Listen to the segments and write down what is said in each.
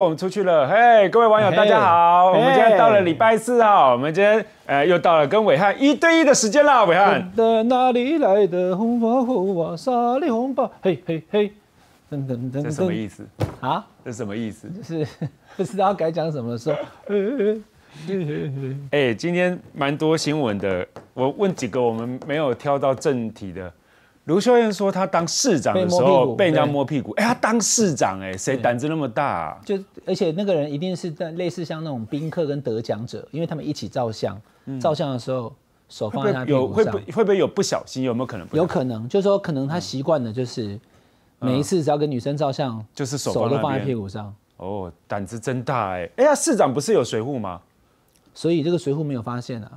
我们出去了，嘿，各位网友大家好，我们今天到了礼拜四啊，我们今天呃又到了跟伟汉一对一的时间了，伟汉。的哪里来的红花红花沙里红包？嘿嘿嘿，噔噔噔，这什么意思啊？这什么意思？就是 不知道该讲什么时候。哎，今天蛮多新闻的，我问几个我们没有挑到正题的。卢秀燕说，她当市长的时候被人家摸屁股。哎，她当市长，哎，谁胆子那么大？就而且那个人一定是在类似像那种宾客跟得奖者，因为他们一起照相，照相的时候手放在他屁股上，会不会不会有不小心？有没有可能？有可能，就是说可能他习惯了，就是每一次只要跟女生照相，就是手都放在屁股上。哦，胆子真大哎！哎呀，市长不是有水户吗？所以这个水户没有发现啊？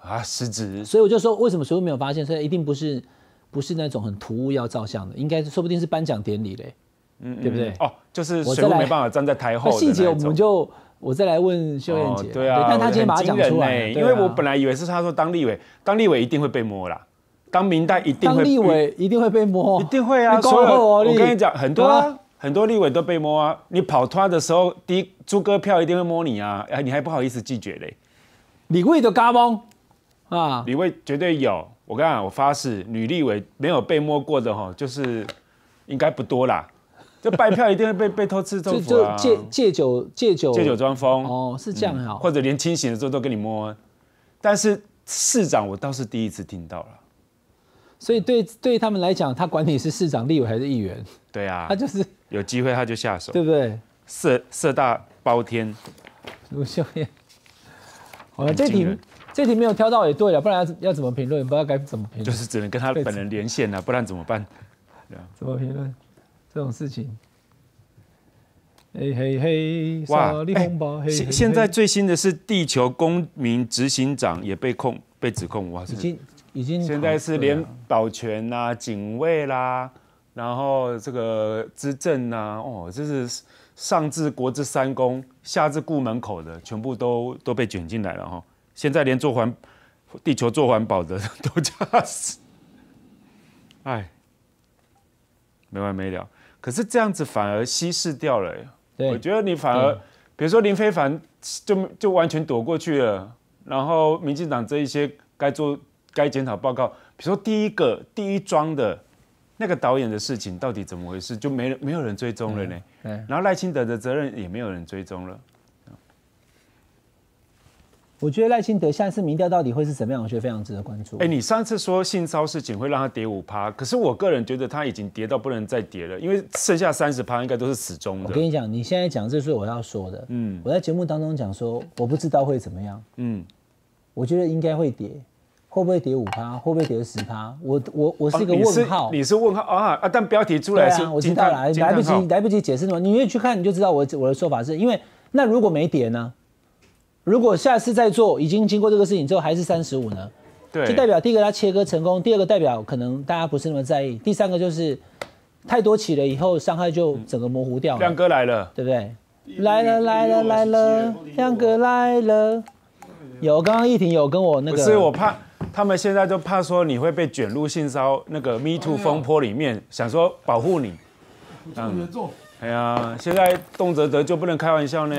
啊，失职。所以我就说，为什么水户没有发现？所以一定不是。不是那种很突兀要照相的，应该说不定是颁奖典礼嘞，嗯，对不对？哦，就是水没办法站在台后。细节我们就我再来问秀燕姐。对啊，但她今天把它讲出来，因为我本来以为是她说当立委，当立委一定会被摸啦，当明代一定会。当立委一定会被摸，一定会啊！所有我跟你讲，很多啊，很多立委都被摸啊。你跑团的时候，第一猪哥票一定会摸你啊，哎，你还不好意思拒绝嘞？李卫的嘎嘣啊，李卫绝对有。我跟你讲，我发誓，女立委没有被摸过的哈，就是应该不多啦。就拜票一定会被 被偷吃豆腐啊！借借酒借酒借酒装疯哦，是这样哈。或者连清醒的时候都跟你摸，但是市长我倒是第一次听到了。所以对对他们来讲，他管你是市长、立委还是议员，对啊，他就是有机会他就下手，对不对？色色大包天，卢秀燕。好了，这题。这题没有挑到也对了，不然要要怎么评论？不知道该怎么评论。就是只能跟他本人连线啊，不然怎么办？怎么评论这种事情？嘿嘿嘿，哇！现现在最新的是地球公民执行长也被控被指控，哇！已经已经现在是连保全啦、警卫啦，然后这个执政呐，哦，这是上至国之三公，下至顾门口的，全部都都被卷进来了哈。现在连做环地球做环保的都驾驶，哎，没完没了。可是这样子反而稀释掉了。我觉得你反而，比如说林非凡就就完全躲过去了。然后民进党这一些该做该检讨报告，比如说第一个第一桩的那个导演的事情到底怎么回事，就没没有人追踪了呢？然后赖清德的责任也没有人追踪了。我觉得赖清德下一次民调到底会是怎么样？我觉得非常值得关注。哎，你上次说性骚事情会让他跌五趴，可是我个人觉得他已经跌到不能再跌了，因为剩下三十趴应该都是死忠的。我跟你讲，你现在讲这是我要说的。嗯，我在节目当中讲说，我不知道会怎么样。嗯，我觉得应该会跌，会不会跌五趴？会不会跌十趴？我我我是一个问号。你是问号啊啊！但标题出来是，我知道了，来不及来不及解释什么，你愿意去看你就知道我我的说法是因为那如果没跌呢？如果下次再做，已经经过这个事情之后还是三十五呢？对，就代表第一个它切割成功，第二个代表可能大家不是那么在意，第三个就是太多起了以后伤害就整个模糊掉了。亮哥来了，对不对？来了来了来了，亮哥来了。有刚刚一婷有跟我那个，所以我怕他们现在就怕说你会被卷入性骚那个 Me Too 风波里面，想说保护你。严重。哎呀，现在动辄得就不能开玩笑呢。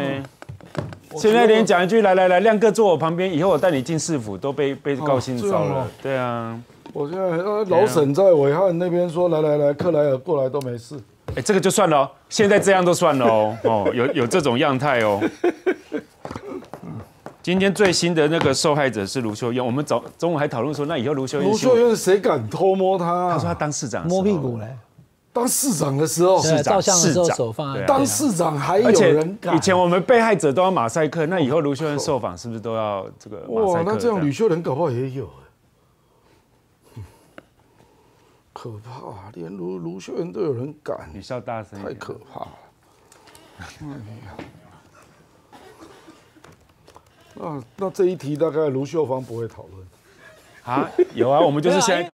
现在连讲一句来来来，亮哥坐我旁边，以后我带你进市府都被被告性骚了。对啊，我现在老沈在伟汉那边说来来来，克莱尔过来都没事。哎，这个就算了，现在这样都算了哦。哦，有有这种样态哦。今天最新的那个受害者是卢秀燕，我们早中午还讨论说，那以后卢秀燕，卢秀燕谁敢偷摸她？他说他当市长摸屁股嘞。当市长的时候，市长市长，当市长还有人以前我们被害者都要马赛克，那以后卢秀燕受访是不是都要这个哇，那这样吕秀莲搞不好也有可怕，连卢卢秀燕都有人敢，你笑大声，太可怕了。那那这一题大概卢秀芳不会讨论啊？有啊，我们就是先。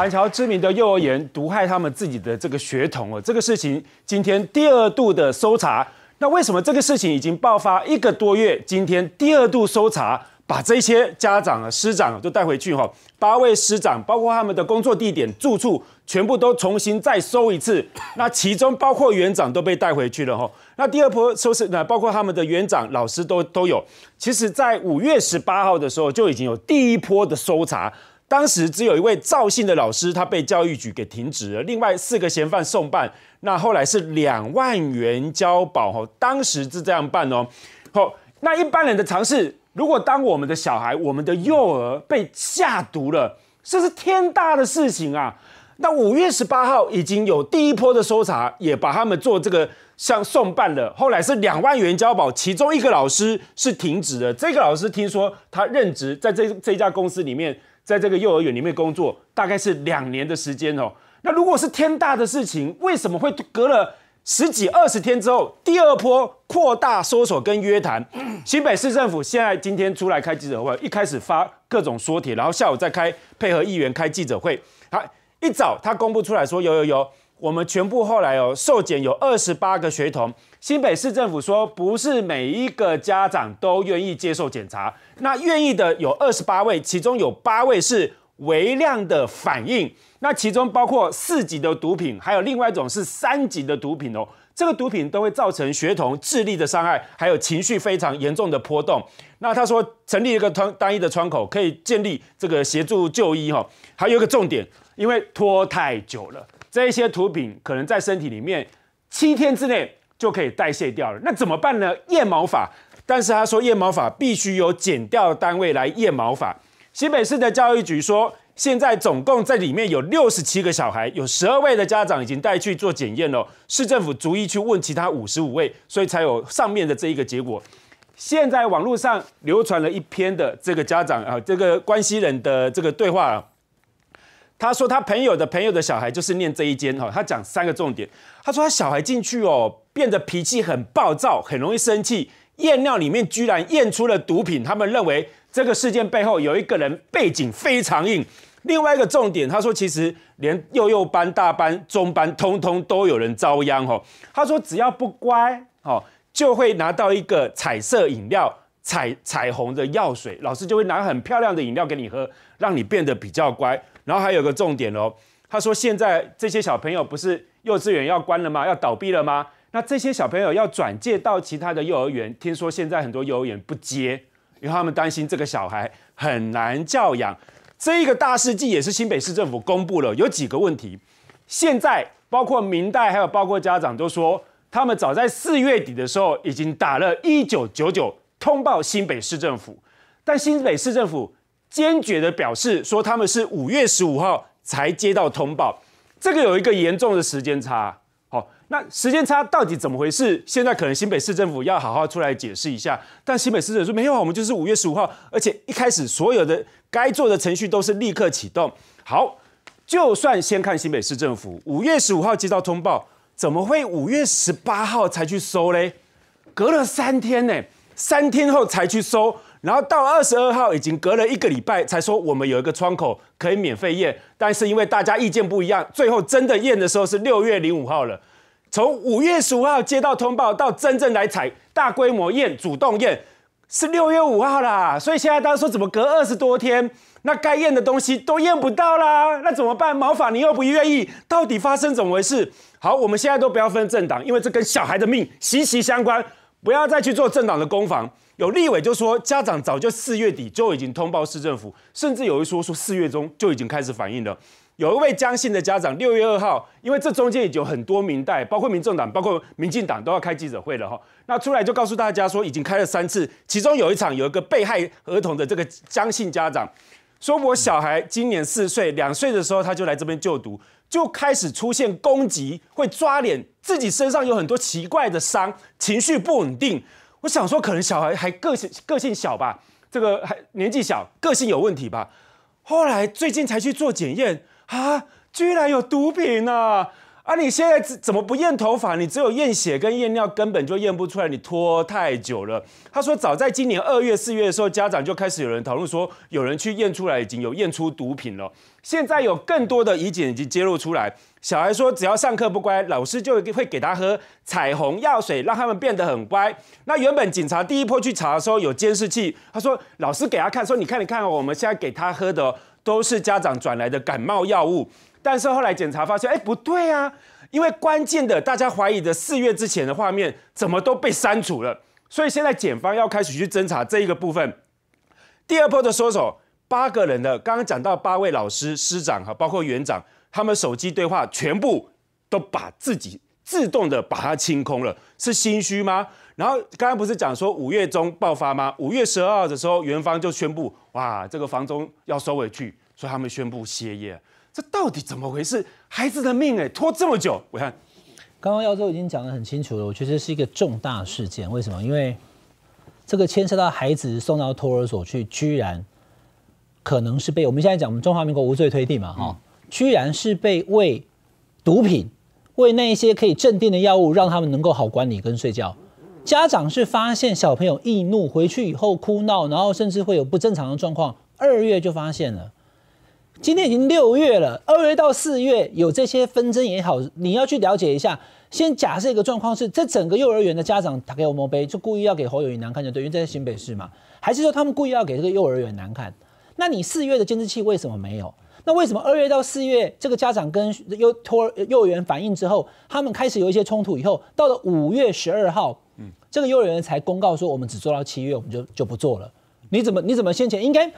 板桥知名的幼儿园毒害他们自己的这个学童哦，这个事情今天第二度的搜查。那为什么这个事情已经爆发一个多月，今天第二度搜查，把这些家长啊、师长都带回去哈？八位师长，包括他们的工作地点、住处，全部都重新再搜一次。那其中包括园长都被带回去了哈。那第二波搜是那包括他们的园长、老师都都有。其实，在五月十八号的时候就已经有第一波的搜查。当时只有一位赵姓的老师，他被教育局给停职了。另外四个嫌犯送办，那后来是两万元交保。吼，当时是这样办哦。好，那一般人的尝试，如果当我们的小孩、我们的幼儿被下毒了，这是天大的事情啊。那五月十八号已经有第一波的搜查，也把他们做这个像送办了。后来是两万元交保，其中一个老师是停职的。这个老师听说他任职在这这家公司里面。在这个幼儿园里面工作，大概是两年的时间哦。那如果是天大的事情，为什么会隔了十几二十天之后，第二波扩大搜索跟约谈？新北市政府现在今天出来开记者会，一开始发各种说帖，然后下午再开配合议员开记者会。好，一早他公布出来说有有有，我们全部后来哦受检有二十八个学童。新北市政府说，不是每一个家长都愿意接受检查。那愿意的有二十八位，其中有八位是微量的反应。那其中包括四级的毒品，还有另外一种是三级的毒品哦。这个毒品都会造成学童智力的伤害，还有情绪非常严重的波动。那他说，成立一个单单一的窗口，可以建立这个协助就医哈。还有一个重点，因为拖太久了，这一些毒品可能在身体里面七天之内。就可以代谢掉了，那怎么办呢？验毛法，但是他说验毛法必须由检调单位来验毛法。新北市的教育局说，现在总共在里面有六十七个小孩，有十二位的家长已经带去做检验了。市政府逐一去问其他五十五位，所以才有上面的这一个结果。现在网络上流传了一篇的这个家长啊，这个关系人的这个对话。他说他朋友的朋友的小孩就是念这一间哈，他讲三个重点。他说他小孩进去哦，变得脾气很暴躁，很容易生气，验尿里面居然验出了毒品。他们认为这个事件背后有一个人背景非常硬。另外一个重点，他说其实连幼幼班、大班、中班，通通都有人遭殃哦。他说只要不乖哦，就会拿到一个彩色饮料、彩彩虹的药水，老师就会拿很漂亮的饮料给你喝，让你变得比较乖。然后还有个重点哦，他说现在这些小朋友不是幼稚园要关了吗？要倒闭了吗？那这些小朋友要转借到其他的幼儿园，听说现在很多幼儿园不接，因为他们担心这个小孩很难教养。这一个大事记也是新北市政府公布了，有几个问题。现在包括明代还有包括家长都说，他们早在四月底的时候已经打了一九九九通报新北市政府，但新北市政府。坚决的表示说，他们是五月十五号才接到通报，这个有一个严重的时间差。那时间差到底怎么回事？现在可能新北市政府要好好出来解释一下。但新北市政府说没有，我们就是五月十五号，而且一开始所有的该做的程序都是立刻启动。好，就算先看新北市政府五月十五号接到通报，怎么会五月十八号才去收嘞？隔了三天呢，三天后才去收。然后到二十二号，已经隔了一个礼拜才说我们有一个窗口可以免费验，但是因为大家意见不一样，最后真的验的时候是六月零五号了。从五月十五号接到通报到真正来采大规模验、主动验是六月五号啦。所以现在大家说怎么隔二十多天，那该验的东西都验不到啦，那怎么办？毛法你又不愿意，到底发生怎么回事？好，我们现在都不要分政党，因为这跟小孩的命息息相关，不要再去做政党的攻防。有立委就说，家长早就四月底就已经通报市政府，甚至有一说说四月中就已经开始反映了。有一位江姓的家长，六月二号，因为这中间已经有很多民代，包括民政党、包括民进党都要开记者会了哈。那出来就告诉大家说，已经开了三次，其中有一场有一个被害儿童的这个江姓家长说，我小孩今年四岁，两岁的时候他就来这边就读，就开始出现攻击，会抓脸，自己身上有很多奇怪的伤，情绪不稳定。我想说，可能小孩还个性个性小吧，这个还年纪小，个性有问题吧。后来最近才去做检验啊，居然有毒品啊！啊，你现在怎么不验头发？你只有验血跟验尿，根本就验不出来，你拖太久了。他说，早在今年二月、四月的时候，家长就开始有人讨论说，有人去验出来已经有验出毒品了。现在有更多的疑点已经揭露出来，小孩说只要上课不乖，老师就会给他喝彩虹药水，让他们变得很乖。那原本警察第一波去查的时候有监视器，他说老师给他看，说你看你看，我们现在给他喝的都是家长转来的感冒药物。但是后来检查发现，哎，不对啊，因为关键的大家怀疑的四月之前的画面怎么都被删除了，所以现在检方要开始去侦查这一个部分。第二波的搜索，八个人的，刚刚讲到八位老师、师长和，包括园长，他们手机对话全部都把自己自动的把它清空了，是心虚吗？然后刚刚不是讲说五月中爆发吗？五月十二号的时候，元方就宣布，哇，这个房中要收回去，所以他们宣布歇业。这到底怎么回事？孩子的命哎，拖这么久，我看刚刚耀州已经讲得很清楚了。我觉得是一个重大事件，为什么？因为这个牵涉到孩子送到托儿所去，居然可能是被我们现在讲我们中华民国无罪推定嘛，哈，居然是被喂毒品，喂那一些可以镇定的药物，让他们能够好管理跟睡觉。家长是发现小朋友易怒，回去以后哭闹，然后甚至会有不正常的状况，二月就发现了。今天已经六月了，二月到四月有这些纷争也好，你要去了解一下。先假设一个状况是，这整个幼儿园的家长打给我摸杯，就故意要给侯友谊难看，就对，因为在新北市嘛，还是说他们故意要给这个幼儿园难看？那你四月的监视器为什么没有？那为什么二月到四月这个家长跟幼托幼儿园反映之后，他们开始有一些冲突以后，到了五月十二号，这个幼儿园才公告说我们只做到七月，我们就就不做了。你怎么你怎么先前应该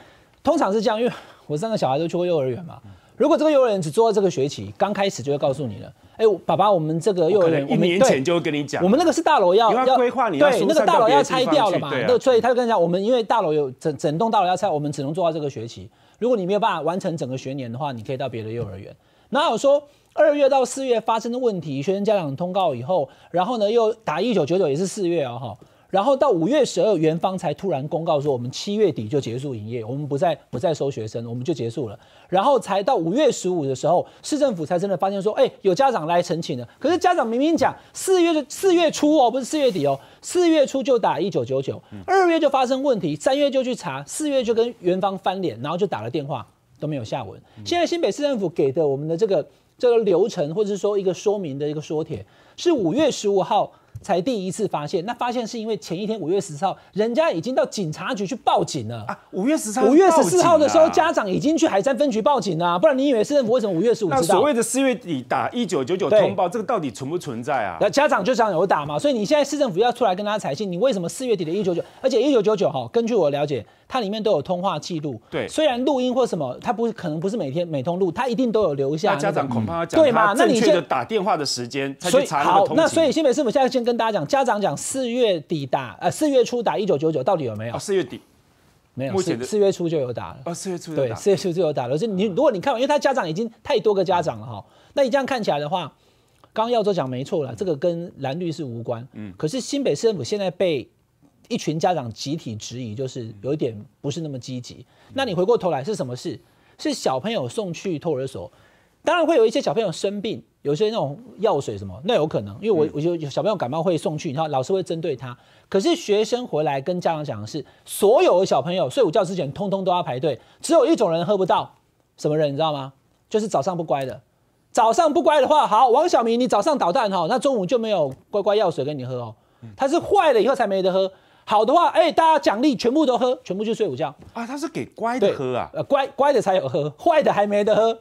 通常是这样，因为。我三个小孩都去过幼儿园嘛？如果这个幼儿园只做到这个学期，刚开始就会告诉你了。哎，爸爸，我们这个幼儿园一年前就会跟你讲，我们那个是大楼要要规划，你要对那个大楼要拆掉了嘛？那所以他就跟你讲，我们因为大楼有整整栋大楼要拆，我们只能做到这个学期。如果你没有办法完成整个学年的话，你可以到别的幼儿园。哪有说二月到四月发生的问题，学生家长通告以后，然后呢又打一九九九，也是四月哦哈。然后到五月十二，元方才突然公告说，我们七月底就结束营业，我们不再不再收学生，我们就结束了。然后才到五月十五的时候，市政府才真的发现说，哎，有家长来澄清了。可是家长明明讲四月的四月初哦，不是四月底哦，四月初就打一九九九，二月就发生问题，三月就去查，四月就跟元方翻脸，然后就打了电话都没有下文。现在新北市政府给的我们的这个这个流程，或者是说一个说明的一个说帖，是五月十五号。才第一次发现，那发现是因为前一天五月十四号，人家已经到警察局去报警了啊。五月十四五月十四号的时候，家长已经去海山分局报警了，不然你以为市政府为什么五月十五知道？所谓的四月底打一九九九通报，这个到底存不存在啊？那家长就想有打嘛，所以你现在市政府要出来跟他采信，你为什么四月底的一九九，而且一九九九哈，根据我了解。它里面都有通话记录，对，虽然录音或什么，它不可能不是每天每通录，它一定都有留下。家长恐怕要讲对嘛？那你的打电话的时间，所以好，那所以新北市府现在先跟大家讲，家长讲四月底打，呃，四月初打一九九九到底有没有？四月底没有，目前四月初就有打了。哦，四月初对，四月初就有打了。就你如果你看完，因为他家长已经太多个家长了哈，那你这样看起来的话，刚刚耀州讲没错了，这个跟蓝绿是无关。嗯，可是新北市政府现在被。一群家长集体质疑，就是有一点不是那么积极。那你回过头来是什么事？是小朋友送去托儿所，当然会有一些小朋友生病，有些那种药水什么，那有可能。因为我我觉得小朋友感冒会送去，然后老师会针对他。可是学生回来跟家长讲的是，所有的小朋友睡午觉之前通通都要排队，只有一种人喝不到，什么人你知道吗？就是早上不乖的。早上不乖的话，好，王小明你早上捣蛋哈，那中午就没有乖乖药水给你喝哦。他是坏了以后才没得喝。好的话，哎，大家奖励全部都喝，全部去睡午觉。啊！他是给乖的喝啊，呃，乖乖的才有喝，坏的还没得喝，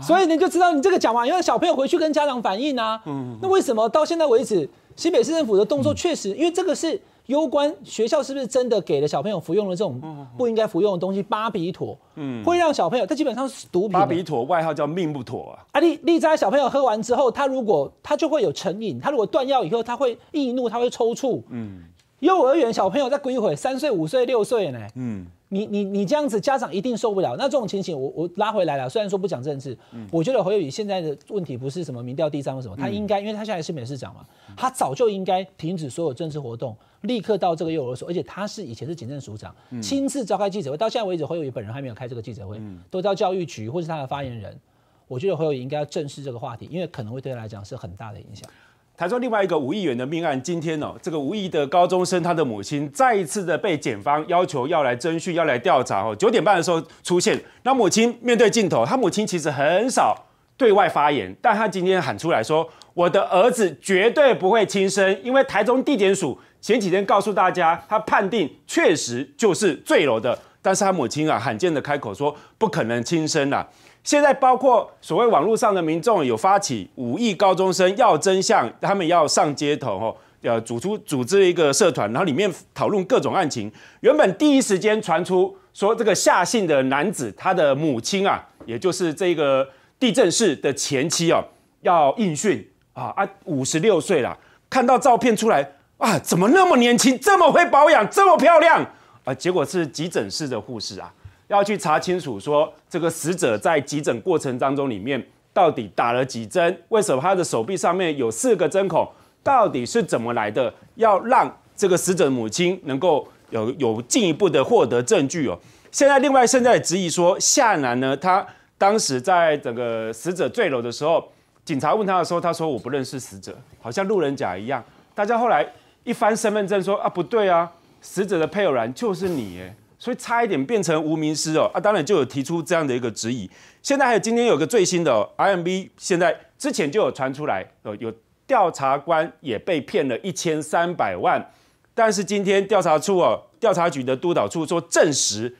所以你就知道你这个讲完，因为小朋友回去跟家长反映啊，嗯，那为什么到现在为止，新北市政府的动作确实，因为这个是攸关学校是不是真的给了小朋友服用了这种不应该服用的东西，巴比妥，嗯，会让小朋友，他基本上是毒品。巴比妥外号叫命不妥啊。啊，利利在小朋友喝完之后，他如果他就会有成瘾，他如果断药以后，他会易怒，他会抽搐，嗯。幼儿园小朋友在归回三岁、五岁、六岁呢？嗯，你你你这样子，家长一定受不了。那这种情形，我我拉回来了。虽然说不讲政治，我觉得侯友宜现在的问题不是什么民调第三或什么，他应该，因为他现在是美市长嘛，他早就应该停止所有政治活动，立刻到这个幼儿所。而且他是以前是警政署长，亲自召开记者会，到现在为止，侯友宜本人还没有开这个记者会，都到教育局或是他的发言人。我觉得侯友宜应该要正视这个话题，因为可能会对他来讲是很大的影响。台中另外一个五亿元的命案，今天哦，这个无亿的高中生他的母亲再一次的被检方要求要来侦讯、要来调查哦。九点半的时候出现，那母亲面对镜头，他母亲其实很少对外发言，但他今天喊出来说：“我的儿子绝对不会轻生，因为台中地检署前几天告诉大家，他判定确实就是坠楼的，但是他母亲啊罕见的开口说不可能轻生啦。现在包括所谓网络上的民众有发起五亿高中生要真相，他们要上街头哦，呃，组出组织一个社团，然后里面讨论各种案情。原本第一时间传出说这个夏姓的男子他的母亲啊，也就是这个地震室的前妻哦，要应讯啊啊，五十六岁了，看到照片出来啊，怎么那么年轻，这么会保养，这么漂亮啊？结果是急诊室的护士啊。要去查清楚，说这个死者在急诊过程当中里面到底打了几针？为什么他的手臂上面有四个针孔？到底是怎么来的？要让这个死者母亲能够有有进一步的获得证据哦。现在另外现在质疑说，夏楠呢，他当时在整个死者坠楼的时候，警察问他的时候，他说我不认识死者，好像路人甲一样。大家后来一翻身份证说啊，不对啊，死者的配偶栏就是你哎。所以差一点变成无名尸哦啊！当然就有提出这样的一个质疑。现在还有今天有个最新的 IMB，现在之前就有传出来，呃，有调查官也被骗了一千三百万。但是今天调查处哦，调查局的督导处说证实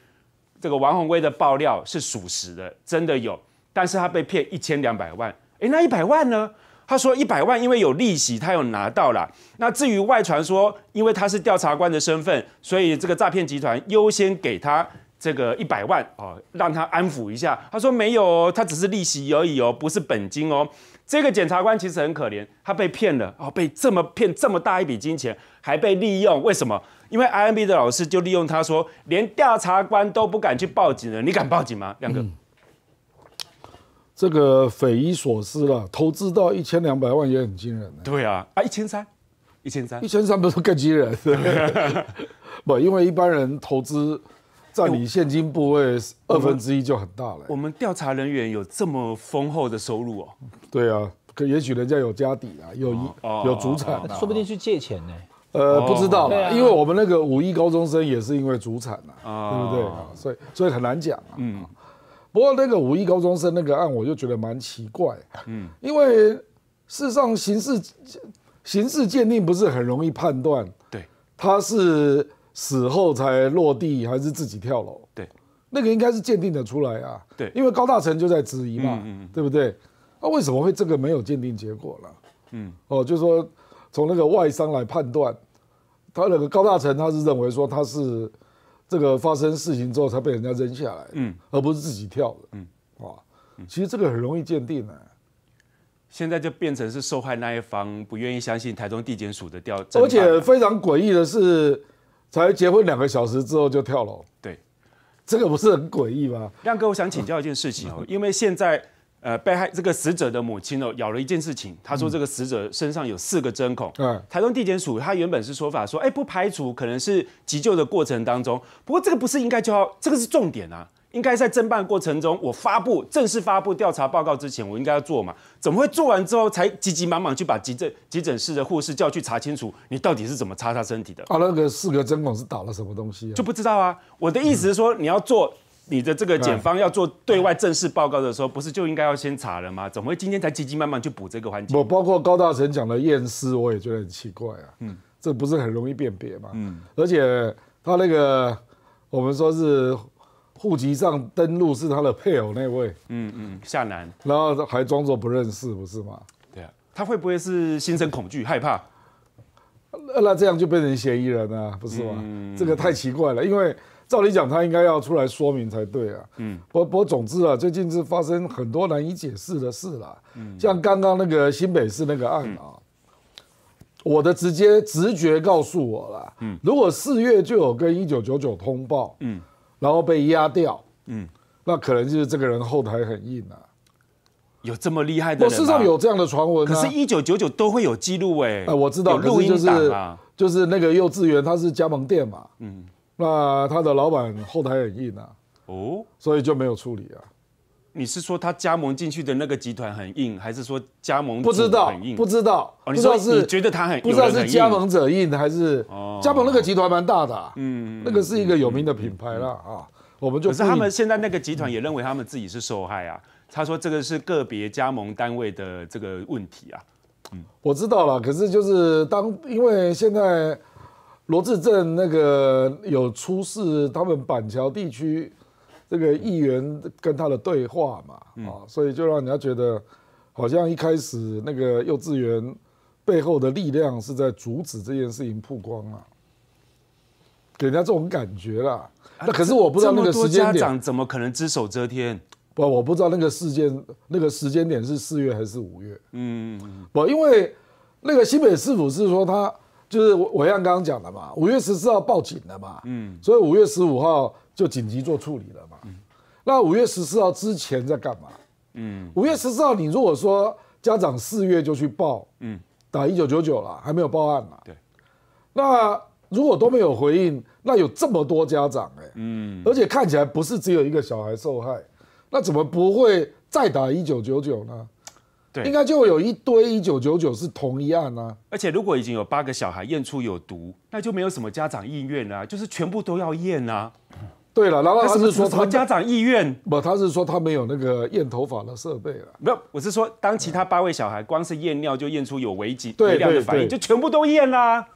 这个王宏威的爆料是属实的，真的有。但是他被骗一千两百万，诶，那一百万呢？他说一百万，因为有利息，他有拿到了。那至于外传说，因为他是调查官的身份，所以这个诈骗集团优先给他这个一百万哦，让他安抚一下。他说没有，他只是利息而已哦，不是本金哦。这个检察官其实很可怜，他被骗了哦，被这么骗这么大一笔金钱，还被利用。为什么？因为 IMB 的老师就利用他说，连调查官都不敢去报警了，你敢报警吗？亮哥？这个匪夷所思了，投资到一千两百万也很惊人。对啊，啊一千三，一千三，一千三不是更惊人？不，因为一般人投资占你现金部位二分之一就很大了。我们调查人员有这么丰厚的收入哦？对啊，可也许人家有家底啊，有有主产，说不定去借钱呢。呃，不知道，因为我们那个五亿高中生也是因为主产啊，对不对啊？所以所以很难讲啊。嗯。不过那个五一高中生那个案，我就觉得蛮奇怪，嗯，因为事实上刑事刑事鉴定不是很容易判断，对，他是死后才落地还是自己跳楼，对，那个应该是鉴定的出来啊，对，因为高大成就在质疑嘛，对不对？那为什么会这个没有鉴定结果了？嗯，哦，就是说从那个外伤来判断，他那个高大成他是认为说他是。这个发生事情之后才被人家扔下来，嗯，而不是自己跳的，嗯，哇，其实这个很容易鉴定的。现在就变成是受害那一方不愿意相信台中地检署的调，而且非常诡异的是，才结婚两个小时之后就跳楼，对，这个不是很诡异吗？亮哥，我想请教一件事情哦，因为现在。呃，被害这个死者的母亲哦，咬了一件事情。他说这个死者身上有四个针孔。嗯，台中地检署他原本是说法说，哎，不排除可能是急救的过程当中。不过这个不是应该就要，这个是重点啊，应该在侦办过程中，我发布正式发布调查报告之前，我应该要做嘛？怎么会做完之后才急急忙忙去把急诊急诊室的护士叫去查清楚，你到底是怎么擦擦身体的？啊，那个四个针孔是打了什么东西？就不知道啊。我的意思是说，你要做。你的这个检方要做对外正式报告的时候，不是就应该要先查了吗？怎么会今天才急急忙忙去补这个环节？我包括高大成讲的验尸，我也觉得很奇怪啊。嗯，这不是很容易辨别吗？嗯，而且他那个我们说是户籍上登录是他的配偶那位，嗯嗯，夏楠，然后还装作不认识，不是吗？对啊，他会不会是心生恐惧、害怕？那这样就变成嫌疑人啊，不是吗？这个太奇怪了，因为。照理讲，他应该要出来说明才对啊。嗯，不不过总之啊，最近是发生很多难以解释的事啦。嗯，像刚刚那个新北市那个案啊，我的直接直觉告诉我了。嗯，如果四月就有跟一九九九通报，嗯，然后被压掉，嗯，那可能就是这个人后台很硬啊。有这么厉害的？事实上有这样的传闻。可是，一九九九都会有记录哎。哎，我知道，录音就是就是那个幼稚园，它是加盟店嘛。嗯。那他的老板后台很硬啊，哦，所以就没有处理啊。你是说他加盟进去的那个集团很硬，还是说加盟不知道很硬？不知道，哦，你说不知道是你觉得他很不知道是加盟者硬还是哦加盟那个集团蛮大的、啊，嗯，那个是一个有名的品牌啦啊，我们就可是他们现在那个集团也认为他们自己是受害啊。他说这个是个别加盟单位的这个问题啊。嗯我知道了，可是就是当因为现在罗志镇那个有出示他们板桥地区这个议员跟他的对话嘛，嗯啊，所以就让人家觉得好像一开始那个幼稚园背后的力量是在阻止这件事情曝光啊，给人家这种感觉啦。那可是我不知道那个时间点，家长怎么可能只手遮天？不，我不知道那个事件那个时间点是四月还是五月。嗯，嗯不，因为那个新北市府是说他就是我我像刚刚讲的嘛，五月十四号报警了嘛，嗯，所以五月十五号就紧急做处理了嘛。那五月十四号之前在干嘛？嗯，五月十四号你如果说家长四月就去报，嗯，打一九九九了，还没有报案嘛？对。那如果都没有回应，那有这么多家长哎、嗯，而且看起来不是只有一个小孩受害，那怎么不会再打一九九九呢？对应该就有一堆一九九九是同一案啊。而且如果已经有八个小孩验出有毒，那就没有什么家长意愿啦、就是全部都要验啊。对了，然后他是说他家长意愿？不，他是说他没有那个验头发的设备了。没有，我是说，当其他八位小孩光是验尿就验出有危疾对微量的反应，就全部都验啦、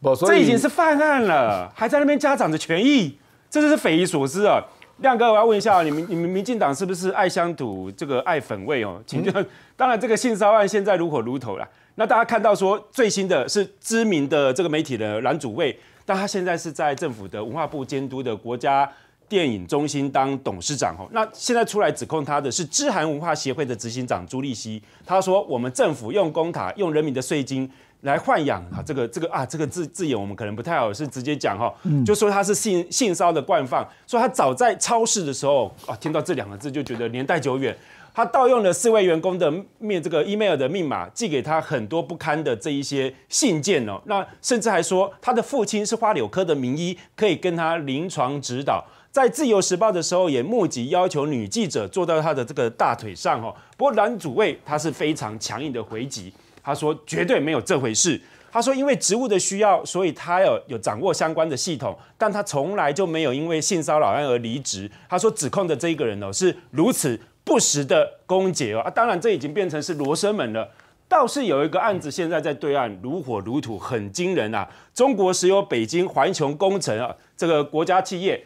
不，这已经是犯案了，还在那边家长的权益，这就是匪夷所思啊！亮哥，我要问一下，你们你们民进党是不是爱乡土这个爱粉味哦？请嗯就、当然，这个性骚案现在如火如荼了。那大家看到说最新的是知名的这个媒体的男主位，但他现在是在政府的文化部监督的国家电影中心当董事长哦。那现在出来指控他的是知韩文化协会的执行长朱立熙，他说我们政府用公卡用人民的税金。来豢养啊，这个这个啊，这个字字眼我们可能不太好，是直接讲哈，就说他是性性骚的惯犯，说他早在超市的时候啊，听到这两个字就觉得年代久远，他盗用了四位员工的面这个 email 的密码，寄给他很多不堪的这一些信件哦，那甚至还说他的父亲是花柳科的名医，可以跟他临床指导。在《自由时报》的时候，也募集要求女记者坐到他的这个大腿上哦。不过男主位他是非常强硬的回击，他说绝对没有这回事。他说因为职务的需要，所以他有有掌握相关的系统，但他从来就没有因为性骚扰案而离职。他说指控的这一个人哦是如此不实的攻击哦啊，当然这已经变成是罗生门了。倒是有一个案子现在在对岸如火如荼，很惊人啊！中国石油北京环球工程啊，这个国家企业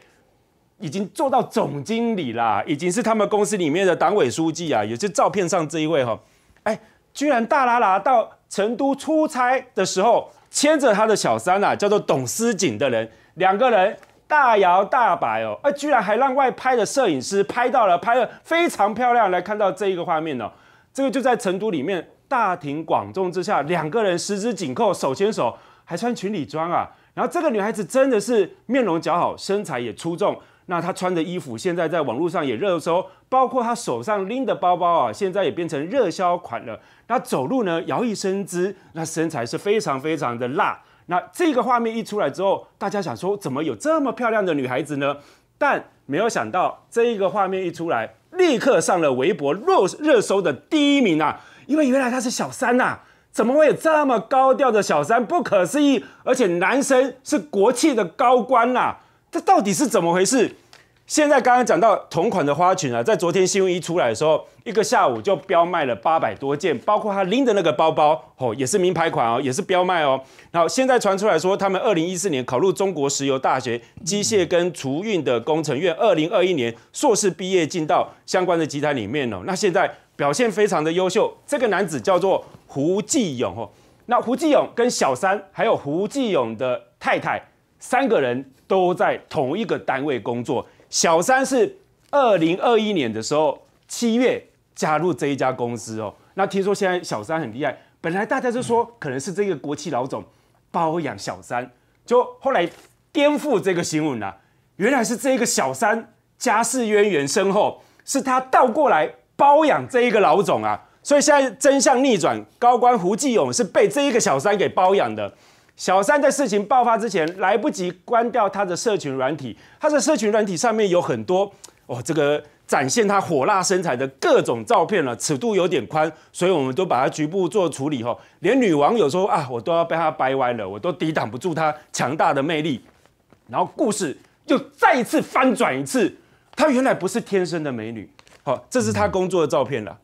已经做到总经理啦，已经是他们公司里面的党委书记啊，也是照片上这一位哈、哎，居然大拉拉到成都出差的时候，牵着他的小三啊，叫做董思锦的人，两个人大摇大摆哦，哎，居然还让外拍的摄影师拍到了，拍了非常漂亮，来看到这一个画面哦，这个就在成都里面大庭广众之下，两个人十指紧扣，手牵手，还穿情侣装啊。然后这个女孩子真的是面容姣好，身材也出众。那她穿的衣服现在在网络上也热搜，包括她手上拎的包包啊，现在也变成热销款了。那走路呢，摇曳身姿，那身材是非常非常的辣。那这个画面一出来之后，大家想说，怎么有这么漂亮的女孩子呢？但没有想到，这一个画面一出来，立刻上了微博热热搜的第一名啊！因为原来她是小三呐、啊怎么会有这么高调的小三？不可思议！而且男生是国企的高官呐、这到底是怎么回事？现在刚刚讲到同款的花裙啊，在昨天新闻一出来的时候，一个下午就标卖了八百多件，包括他拎的那个包包哦，也是名牌款哦，也是标卖哦。然后现在传出来说，他们二零一四年考入中国石油大学机械跟厨运的工程院，二零二一年硕士毕业进到相关的集团里面哦。那现在表现非常的优秀，这个男子叫做胡继勇哦。那胡继勇跟小三还有胡继勇的太太三个人都在同一个单位工作。小三是二零二一年的时候七月加入这一家公司哦。那听说现在小三很厉害，本来大家就说可能是这个国企老总包养小三，就后来颠覆这个新闻啊，原来是这个小三家世渊源深厚，是他倒过来包养这一个老总啊。所以现在真相逆转，高官胡继勇是被这一个小三给包养的。小三在事情爆发之前来不及关掉他的社群软体，他的社群软体上面有很多哦，这个展现她火辣身材的各种照片了，尺度有点宽，所以我们都把它局部做处理后，连女网友说啊，我都要被她掰弯了，我都抵挡不住她强大的魅力。然后故事就再一次翻转一次，她原来不是天生的美女，好，这是她工作的照片了。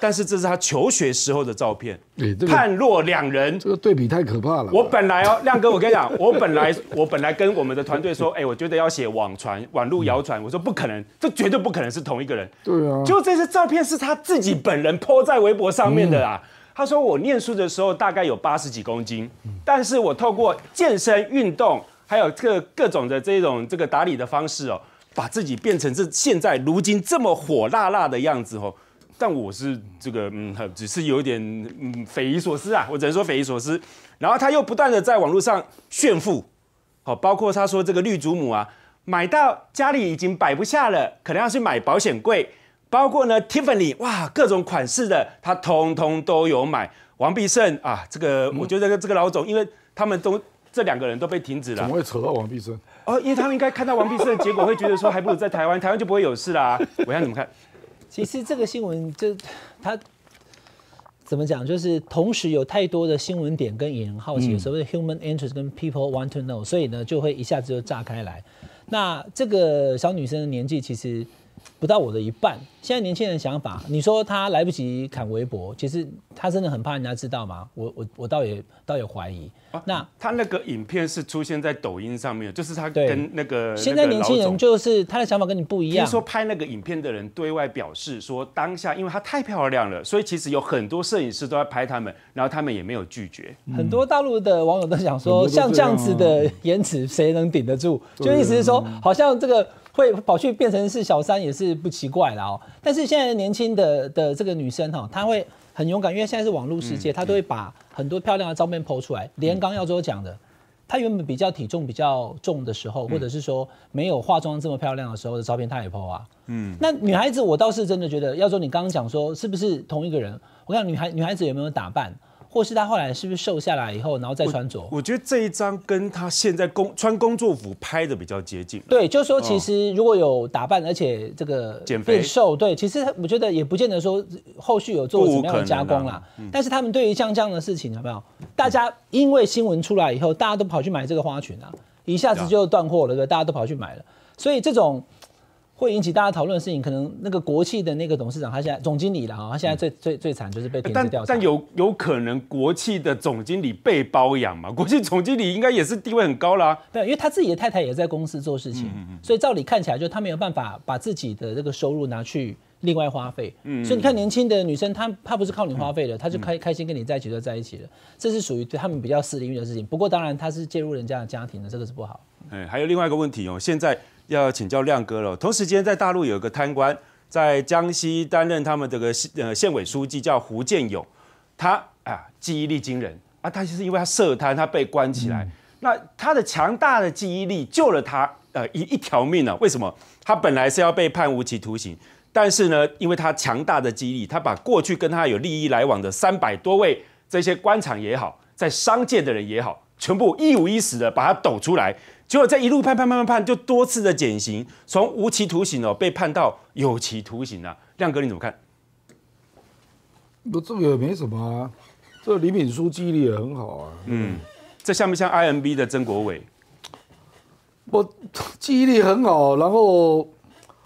但是这是他求学时候的照片，判若两人。这个对比太可怕了。我本来哦，亮哥，我跟你讲，我本来我本来跟我们的团队说，哎，我觉得要写网传、网路谣传，我说不可能，这绝对不可能是同一个人。对啊。就这些照片是他自己本人 po 在微博上面的啊。他说我念书的时候大概有八十几公斤，但是我透过健身运动，还有各各种的这种这个打理的方式哦，把自己变成这现在如今这么火辣辣的样子哦。但我是这个嗯，只是有点嗯匪夷所思啊，我只能说匪夷所思。然后他又不断的在网络上炫富，好，包括他说这个绿祖母啊，买到家里已经摆不下了，可能要去买保险柜。包括呢，Tiffany 哇，各种款式的他通通都有买。王必胜啊，这个我觉得这个老总，因为他们都这两个人都被停止了，怎么会扯到王必胜？哦，因为他们应该看到王必胜的结果，会觉得说还不如在台湾，台湾就不会有事啦。我想怎么看？其实这个新闻就它怎么讲，就是同时有太多的新闻点跟引人好奇，所谓的 human interest 跟 people want to know，所以呢就会一下子就炸开来。那这个小女生的年纪其实。不到我的一半。现在年轻人想法，你说他来不及砍微博，其实他真的很怕人家知道吗？我我我倒也倒也怀疑。那他那个影片是出现在抖音上面，就是他跟那个现在年轻人就是他的想法跟你不一样。听说拍那个影片的人对外表示说，当下因为他太漂亮了，所以其实有很多摄影师都在拍他们，然后他们也没有拒绝。很多大陆的网友都想说，像这样子的颜值，谁能顶得住？就意思是说，好像这个。会跑去变成是小三也是不奇怪了哦。但是现在年轻的的这个女生哈，她会很勇敢，因为现在是网络世界，她都会把很多漂亮的照片剖出来。连刚耀州讲的，她原本比较体重比较重的时候，或者是说没有化妆这么漂亮的时候的照片，她也剖啊。嗯，那女孩子我倒是真的觉得，耀州你刚刚讲说是不是同一个人？我看女孩女孩子有没有打扮？或是他后来是不是瘦下来以后，然后再穿着？我觉得这一张跟他现在工穿工作服拍的比较接近。对，就是说其实如果有打扮，而且这个减肥瘦，对，其实我觉得也不见得说后续有做什么样的加工啦。但是他们对于像这样的事情有没有？大家因为新闻出来以后，大家都跑去买这个花裙啊，一下子就断货了，对，大家都跑去买了，所以这种。会引起大家讨论的事情，可能那个国企的那个董事长，他现在总经理了哈，他现在最最最惨就是被停职调查。但有有可能国企的总经理被包养嘛？国企总经理应该也是地位很高啦。对，因为他自己的太太也在公司做事情，所以照理看起来，就他没有办法把自己的这个收入拿去另外花费。嗯，所以你看年轻的女生，她她不是靠你花费的，她就开开心跟你在一起就在一起了，这是属于对他们比较私领域的事情。不过当然，她是介入人家的家庭的，这个是不好。哎，还有另外一个问题哦，现在。要请教亮哥了。同时间，在大陆有一个贪官，在江西担任他们这个呃县委书记，叫胡建勇。他啊，记忆力惊人啊。他就是因为他涉贪，他被关起来。那他的强大的记忆力救了他呃一一条命呢？为什么？他本来是要被判无期徒刑，但是呢，因为他强大的记忆力，他把过去跟他有利益来往的三百多位这些官场也好，在商界的人也好，全部一五一十的把他抖出来。结果在一路判判判判判，就多次的减刑，从无期徒刑哦被判到有期徒刑啊。亮哥你怎么看？不，这个也没什么啊。这李敏书记忆力也很好啊。嗯，这像不像 IMB 的曾国伟？我记忆力很好，然后。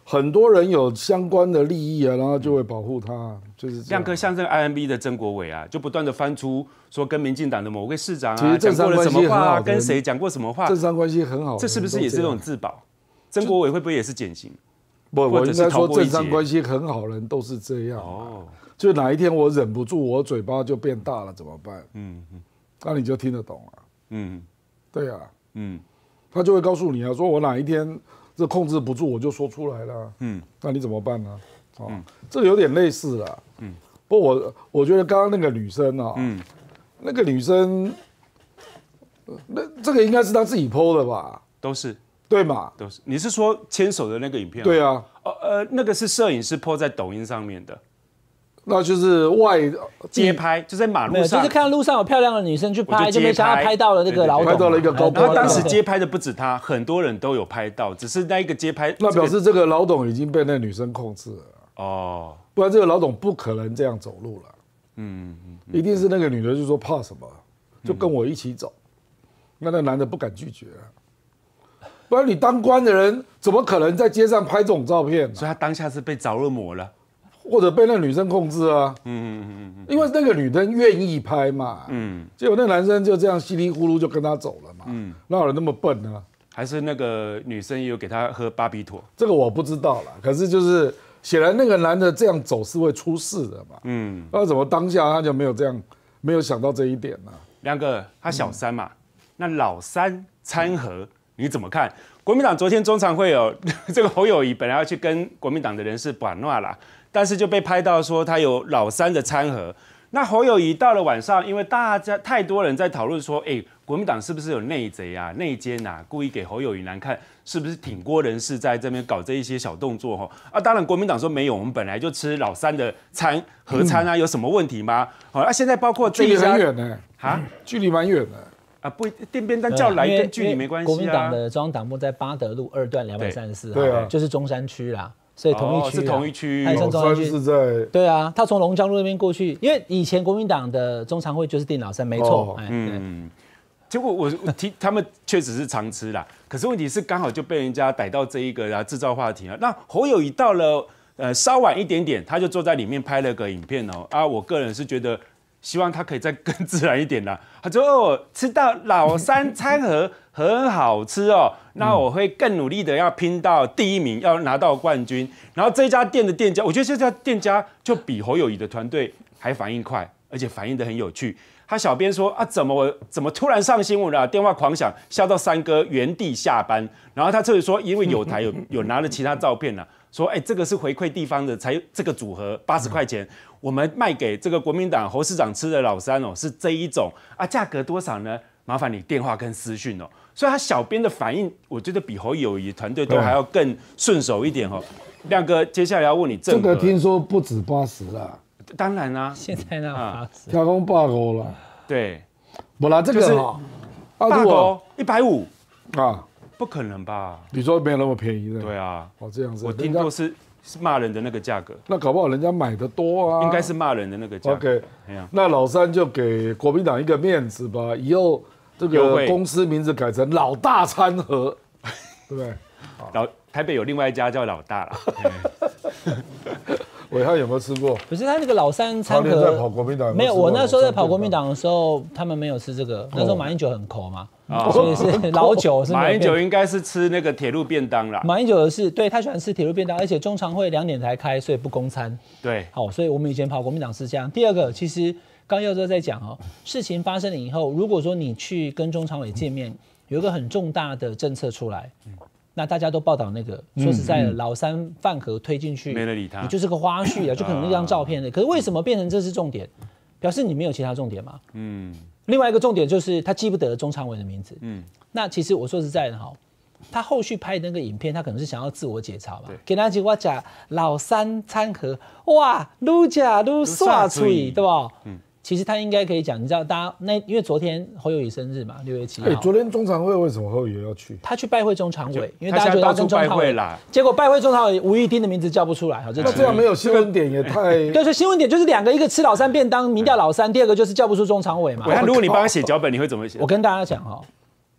很多人有相关的利益啊，然后就会保护他，就是亮哥像这个 IMB 的曾国伟啊，就不断的翻出说跟民进党的某位市长啊讲过了什么话，跟谁讲过什么话，政商关系很好，这是不是也是这种自保？曾国伟会不会也是减刑？不，我应该说政商关系很好人都是这样哦。就哪一天我忍不住，我嘴巴就变大了，怎么办？嗯嗯，那你就听得懂了。嗯，对啊，嗯，他就会告诉你啊，说我哪一天。这控制不住，我就说出来了。嗯，那你怎么办呢？哦，这个有点类似了。嗯，不过我我觉得刚刚那个女生啊，嗯，那个女生，那这个应该是她自己 PO 的吧？都是对嘛？都是。你是说牵手的那个影片？对啊。呃呃，那个是摄影师 PO 在抖音上面的。那就是外街拍，就在马路上，就是。看到路上有漂亮的女生去拍，就没想到拍拍到了那个老董，拍到了一个高哎坡然后当时街拍的不止他，很多人都有拍到，只是那一个街拍，那表示这个老董已经被那女生控制了，哦，不然这个老董不可能这样走路了。嗯，一定是那个女的就说怕什么，就跟我一起走。那那男的不敢拒绝啊，不然你当官的人怎么可能在街上拍这种照片呢、所以他当下是被着了魔了。或者被那女生控制啊？嗯嗯嗯嗯因为那个女生愿意拍嘛，嗯，结果那男生就这样稀里糊涂就跟他走了嘛。嗯，哪有人那么笨呢？还是那个女生也有给他喝巴比妥。这个我不知道了。可是就是显然那个男的这样走是会出事的嘛。嗯，那怎么当下他就没有这样，没有想到这一点呢？两个他小三嘛，那老三参和你怎么看？国民党昨天中常会有 这个侯友谊本来要去跟国民党的人士把诺啦，但是就被拍到说他有老三的参和。那侯友谊到了晚上，因为大家太多人在讨论说，哎、国民党是不是有内贼啊、内奸啊，故意给侯友谊难看？是不是挺郭人士在这边搞这一些小动作？哈啊，当然国民党说没有，我们本来就吃老三的餐合餐啊，有什么问题吗？好、啊，现在包括这距离一家很远呢，啊距离蛮远的。啊，不，电边单叫来跟距离没关系啊国民党。的中央党部在八德路二段两百三十四号，对啊就是中山区啦，所以同一区是同一区中山区三是。在对啊，他从龙江路那边过去，因为以前国民党的中常会就是定老三，没错哦，哎，嗯，结果我提他们确实是常吃啦，可是问题是刚好就被人家逮到这一个啊制造话题啊。那侯友谊到了呃稍晚一点点，他就坐在里面拍了个影片哦啊，我个人是觉得。希望他可以再更自然一点啦。他说：“哦，吃到老三餐盒很好吃哦，那我会更努力的要拼到第一名，要拿到冠军。然后这家店的店家，我觉得这家店家就比侯友谊的团队还反应快，而且反应的很有趣。他小编说啊，怎么我怎么突然上新闻了、电话狂响，吓到三哥原地下班。然后他这里说，因为有台有有拿了其他照片了、说哎，这个是回馈地方的，才这个组合八十块钱，我们卖给这个国民党侯市长吃的老三哦，是这一种啊，价格多少呢？麻烦你电话跟私讯哦。所以他小编的反应，我觉得比侯友谊团队都还要更顺手一点哦。亮哥，接下来要问你这个听说不止八十了，当然啦、现在那啊八十，跳空八五啦。对，不啦，这就是个哈，啊大如果一百五，啊，不可能吧？你说没有那么便宜的，对啊，哦这样子，我听过是是骂人的那个价格，那搞不好人家买的多啊，应该是骂人的那个价格。那老三就给国民党一个面子吧，以后这个公司名字改成老大餐盒，对不对？老台北有另外一家叫老大啦。哎伟汉有没有吃过？不是他那个老三餐常年在跑民党，没有，我那时候在跑国民党的时候，他们没有吃这个，那时候马英九很抠嘛，哦所以是 老九是马英九应该是吃那个铁路便当啦。马英九的是对他喜欢吃铁路便当，而且中常会两点才开，所以不供餐。对，好，所以我们以前跑国民党是这样。第二个，其实刚佑哥在讲哦，事情发生了以后，如果说你去跟中常委见面，有一个很重大的政策出来，那大家都报道那个，说实在的，老三饭盒推进去，没人理他你就是个花絮啊，就可能那张 照片的。可是为什么变成这是重点？表示你没有其他重点嘛？嗯，另外一个重点就是他记不得中常委的名字。嗯嗯，那其实我说实在的哈，他后续拍的那个影片，他可能是想要自我解嘲吧对。给他几我讲老三餐盒，哇，愈假愈刷嘴，对吧？嗯，其实他应该可以讲，你知道，大家那因为昨天侯友谊生日嘛，六月七哎，号。昨天中常会为什么侯友要去？他去拜会中常委，因为大家觉得他跟中常委啦，结果拜会中常委吴玉丁的名字叫不出来，好，这那这样没有新闻点也太 对，所以新闻点就是两个，一个吃老三便当，民调老三；第二个就是叫不出中常委嘛。那，如果你帮他写脚本，你会怎么写我？跟大家讲哦，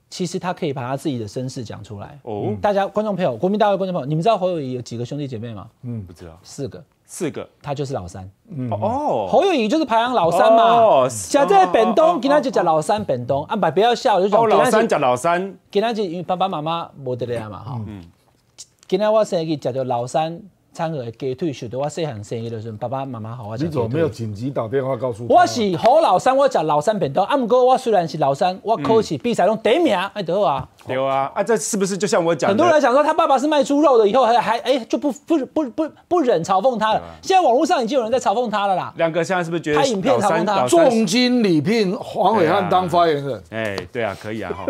其实他可以把他自己的身世讲出来。哦，大家观众朋友，国民大会观众朋友，你们知道侯友谊有几个兄弟姐妹吗？嗯不知道，四个，四个。他就是老三。哦，侯友谊就是排行老三嘛哦。假在本东，今天就讲老三本东，啊，不要笑，就讲哦，老三给讲老三，他就因为爸爸妈妈没得了嘛哈。嗯今天我生日食到老三餐盒的鸡腿，受到我细汉生日的时候，爸爸妈妈好我你怎么没有。紧急打电话告诉？我是侯老三，我讲老三便当，啊，不过我虽然是老三，我考试比赛中第一名，哎，得好啊。对啊，啊，这是不是就像我讲的？很多人想说他爸爸是卖猪肉的，以后还还哎就不不不不不忍嘲讽他了。现在网络上已经有人在嘲讽他了啦。亮哥现在是不是觉得拍影片嘲讽他重金礼聘黄伟汉当发言人，哎，对啊，可以啊，哈。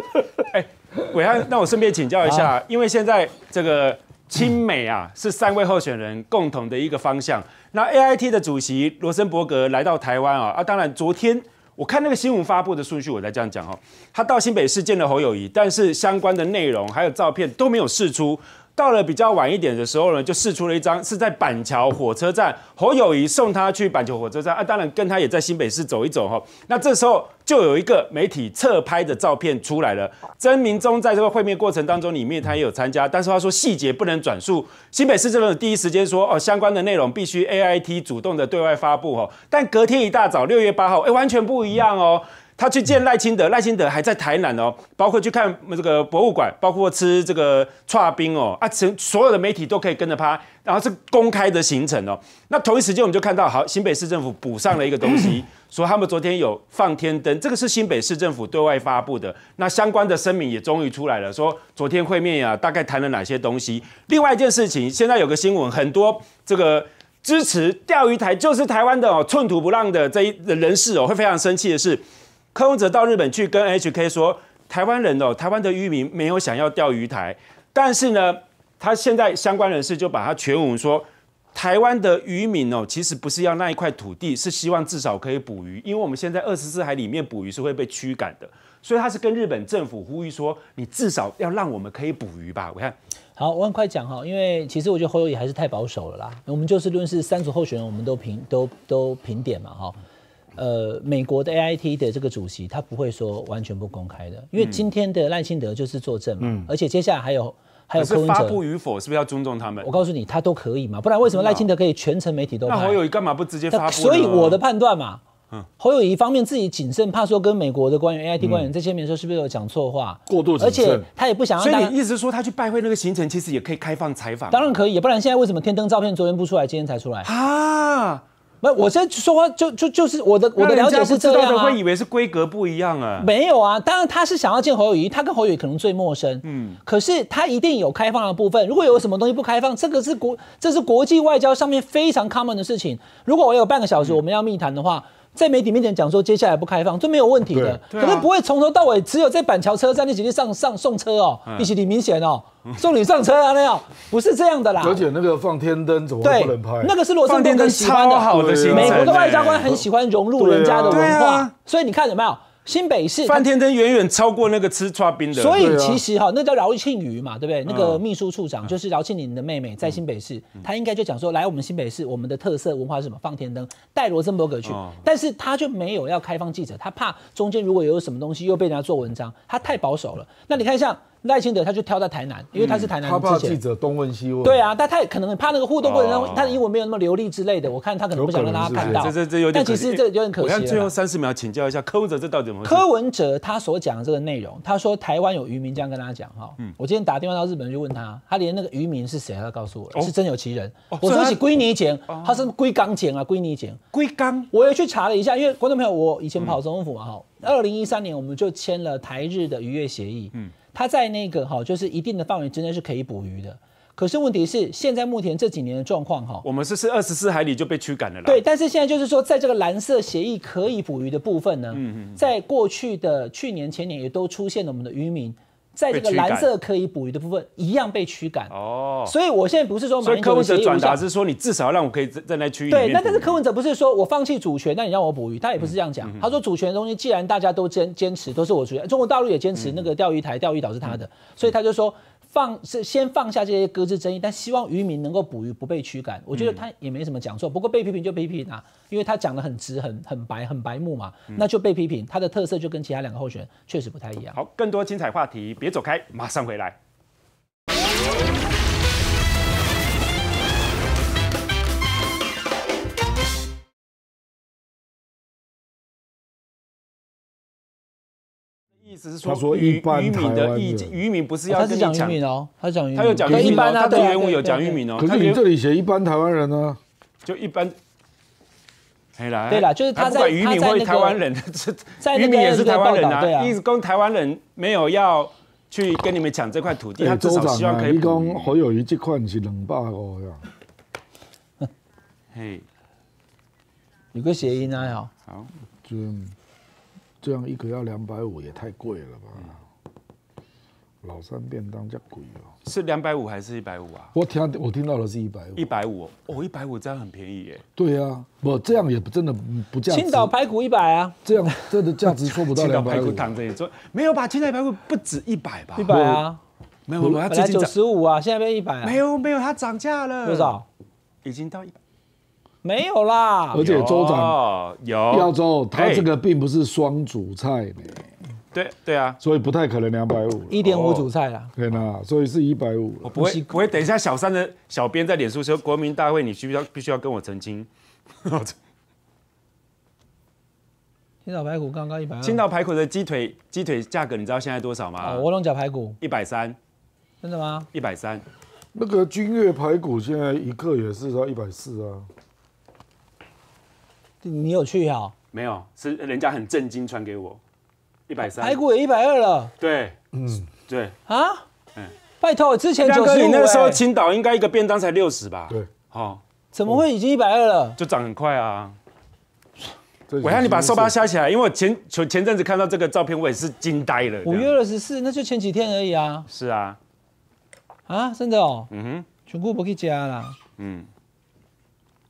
哎，伟汉，那我顺便请教一下，因为现在这个亲美啊，是三位候选人共同的一个方向。那 A I T 的主席罗森伯格来到台湾啊，啊，当然昨天我看那个新闻发布的数据，我在这样讲哦，他到新北市见了侯友谊，但是相关的内容还有照片都没有释出。到了比较晚一点的时候呢，就试出了一张是在板桥火车站，侯友谊送他去板桥火车站啊，当然跟他也在新北市走一走哈。那这时候就有一个媒体侧拍的照片出来了，曾明忠在这个会面过程当中里面他也有参加，但是他说细节不能转述。新北市政府第一时间说哦，相关的内容必须 A I T 主动的对外发布哈，但隔天一大早六月八号，哎，完全不一样哦。他去见赖清德，赖清德还在台南哦，包括去看这个博物馆，包括吃这个串冰哦，啊，所所有的媒体都可以跟着他，然后是公开的行程哦。那同一时间我们就看到，好，新北市政府补上了一个东西，说他们昨天有放天灯，这个是新北市政府对外发布的。那相关的声明也终于出来了，说昨天会面呀，大概谈了哪些东西。另外一件事情，现在有个新闻，很多这个支持钓鱼台就是台湾的哦，寸土不让的这一人士哦，会非常生气的是。柯文哲到日本去跟 HK 说，台湾人哦，台湾的渔民没有想要钓鱼台，但是呢，他现在相关人士就把他全文说，台湾的渔民哦，其实不是要那一块土地，是希望至少可以捕鱼，因为我们现在二十四海里面捕鱼是会被驱赶的，所以他是跟日本政府呼吁说，你至少要让我们可以捕鱼吧。我看，好，我很快讲哈，因为其实我觉得侯友宜还是太保守了啦，我们就事论事，三组候选人我们都评都都评点嘛哈。呃，美国的 A I T 的这个主席，他不会说完全不公开的，因为今天的赖清德就是作证嘛，而且接下来还有还有柯文哲发布与否，是不是要尊重他们？我告诉你，他都可以嘛，不然为什么赖清德可以全程媒体都？那侯友谊干嘛不直接发布？所以我的判断嘛，侯友谊一方面自己谨慎，怕说跟美国的官员 A I T 官员在见面的时候是不是有讲错话？过度而且他也不想要。所以你意思说他去拜会那个行程，其实也可以开放采访？当然可以，不然现在为什么天灯照片昨天不出来，今天才出来？啊！不，我现在说话就就就是我的我的了解是这样啊，会以为是规格不一样啊。没有啊，当然他是想要见侯友谊，他跟侯友谊可能最陌生，嗯，可是他一定有开放的部分。如果有什么东西不开放，这个是国这是国际外交上面非常 common 的事情。如果我有半个小时我们要密谈的话。在媒体面前讲说接下来不开放，这没有问题的，可是不会从头到尾只有在板桥车站那几天上上送车哦，一起挺明显哦，送你上车啊那样，不是这样的啦。而且那个放天灯怎么不能拍？那个是罗森天灯喜欢的，美国的外交官很喜欢融入人家的文化，所以你看有没有？新北市翻天灯远远超过那个吃串冰的，所以其实哈，那叫饶庆瑜嘛，对不对？那个秘书处长就是饶庆林的妹妹，在新北市，她应该就讲说，来我们新北市，我们的特色文化是什么？放天灯，带罗森伯格去，但是他就没有要开放记者，他怕中间如果有什么东西又被人家做文章，他太保守了。那你看像。赖清德他就挑在台南，因为他是台南。他怕记者东问西问。对啊，但他也可能怕那个互动过程中，他的英文没有那么流利之类的。我看他可能不想让大家看到。这这这有点。但其实这有点可惜。我看最后三十秒，请教一下柯文哲，这到底怎么？柯文哲他所讲的这个内容，他说台湾有渔民这样跟他讲哈。嗯。我今天打电话到日本就问他，他连那个渔民是谁，他告诉我是真有其人。我说起龟泥简，他是龟缸简啊，龟泥简。龟缸。我也去查了一下，因为观众朋友，我以前跑总统府嘛哈，二零一三年我们就签了台日的渔业协议。嗯。它在那个哈，就是一定的范围之内是可以捕鱼的。可是问题是，现在目前这几年的状况哈，我们是是二十四海里就被驱赶了啦。对，但是现在就是说，在这个蓝色协议可以捕鱼的部分呢，在过去的去年前年也都出现了我们的渔民。在这个蓝色可以捕鱼的部分，一样被驱赶哦。所以我现在不是说，所以柯文哲转达是说，你至少让我可以在在那区域对，那但是柯文哲不是说我放弃主权，那你让我捕鱼，他也不是这样讲。他说主权的东西，既然大家都坚坚持，都是我主权，中国大陆也坚持那个钓鱼台、钓鱼岛是他的，所以他就说。放是先放下这些搁置争议，但希望渔民能够捕鱼不被驱赶。我觉得他也没什么讲错，不过被批评就被批评啊，因为他讲的很直、很很白、很白目嘛，那就被批评。他的特色就跟其他两个候选人确实不太一样。好，更多精彩话题别走开，马上回来。意思是说，渔渔民的意见，渔民不是要他是讲渔民哦，他讲渔民，他有讲渔民哦，他的原文有讲渔民哦。可是你这里写一般台湾人呢，就一般。对啦，对啦，就是他在渔民或台湾人，在渔民也是台湾人啊。意思跟台湾人没有要去跟你们抢这块土地，他至少希望可以。讲好友谊这块是两百五呀。嘿，有个谐音啊，好，好，就。这样一个要两百五也太贵了吧？老三便当叫贵哦。是两百五还是一百五啊？我听我听到的是一百五。一百五哦，一百五这样很便宜耶。对啊，不这样也不真的不价。青岛排骨一百啊，这样这的价值说不到 青岛两百五。排骨躺着也做，没有吧？青岛排骨不止一百吧？一百啊，没有，我要本来九最近涨，十五啊，现在变一百啊，没有没有，它涨价了。多？少？已经到一百。没有啦而，且州长有耀州，他哎这个并不是双主菜呢，对对啊，所以不太可能两百五。一点五主菜啦。对呐，所以是一百五我。不会不会。等一下，小三的小编在脸书说国民大会，你需要必须要跟我澄清。青岛排骨刚刚一百二，青岛排骨的鸡腿鸡腿价格你知道现在多少吗哦，？我龙角排骨，一百三，真的吗？一百三。那个君越排骨现在一克也是要一百四啊。你有去啊？没有，是人家很震惊传给我，一百三。排骨也一百二了对，嗯，对。啊嗯？拜托，之前亮哥，九十五，你那时候哎青岛应该一个便当才六十吧？对，哦，怎么会已经一百二了？就涨很快啊。这我让你把手把它下。起来，因为我前前前阵子看到这个照片，我也是惊呆了。五月二十四，那就前几天而已啊！是啊，啊，真的哦，嗯哼，全部不去加啦。嗯。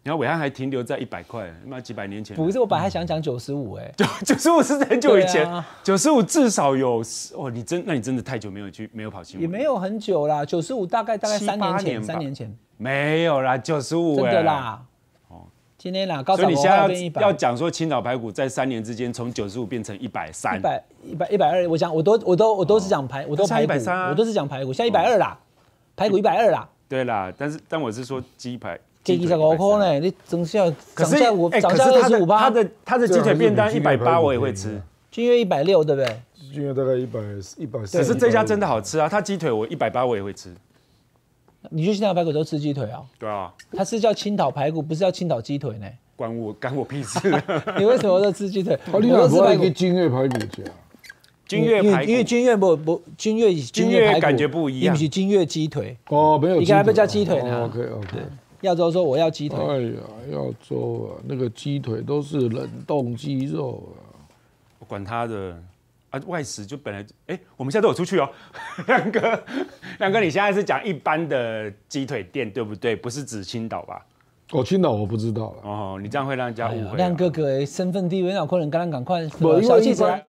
然后伟汉还停留在一百块，他妈几百年前。不是，我本来还想讲九十五，哎，九九十五是很久以前九十五至少有哦，你真那你真的太久没有去没有跑新闻，也没有很久啦，九十五大概大概三年前，年三年前，没有啦，九十五真的。啦。今天啦，高所以你现在变一百，要要讲说青岛排骨在三年之间从九十五变成一百三一，百一百一百二，我讲我都我都我都是讲排，我都那排骨，是130啊我都是讲排骨，现在一百二啦，排骨一百二啦，对啦，但是但我是说鸡排给二十五块呢，你整下可是涨价五哎，涨价二十五趴，的他的他的鸡腿便当一百八我也会吃，君悦一百六，对不对？君悦大概一百一百四。可是这家真的好吃啊，他鸡腿我一百八我也会吃，你去青岛排骨都吃鸡腿啊？对啊，它是叫青岛排骨，不是叫青岛鸡腿呢？关我干我屁事。你为什么都吃鸡腿？我哪不都吃排骨去君悦排骨啊？君悦排骨因为君悦不不君悦君越排骨越感觉不一样你不是君悦鸡腿。哦，没有。你刚才不叫鸡腿呢 OK OK。耀州说我要鸡腿，哎呀，耀州啊，那个鸡腿都是冷冻鸡肉啊。我管他的啊，外食就本来哎、我们现在都有出去哦。亮哥，亮哥，你现在是讲一般的鸡腿店对不对？不是指青岛吧？哦，青岛我不知道了。哦，你这样会让人家误会、啊。哎亮哥哥的身份地位，哪可能赶快赶快小记者一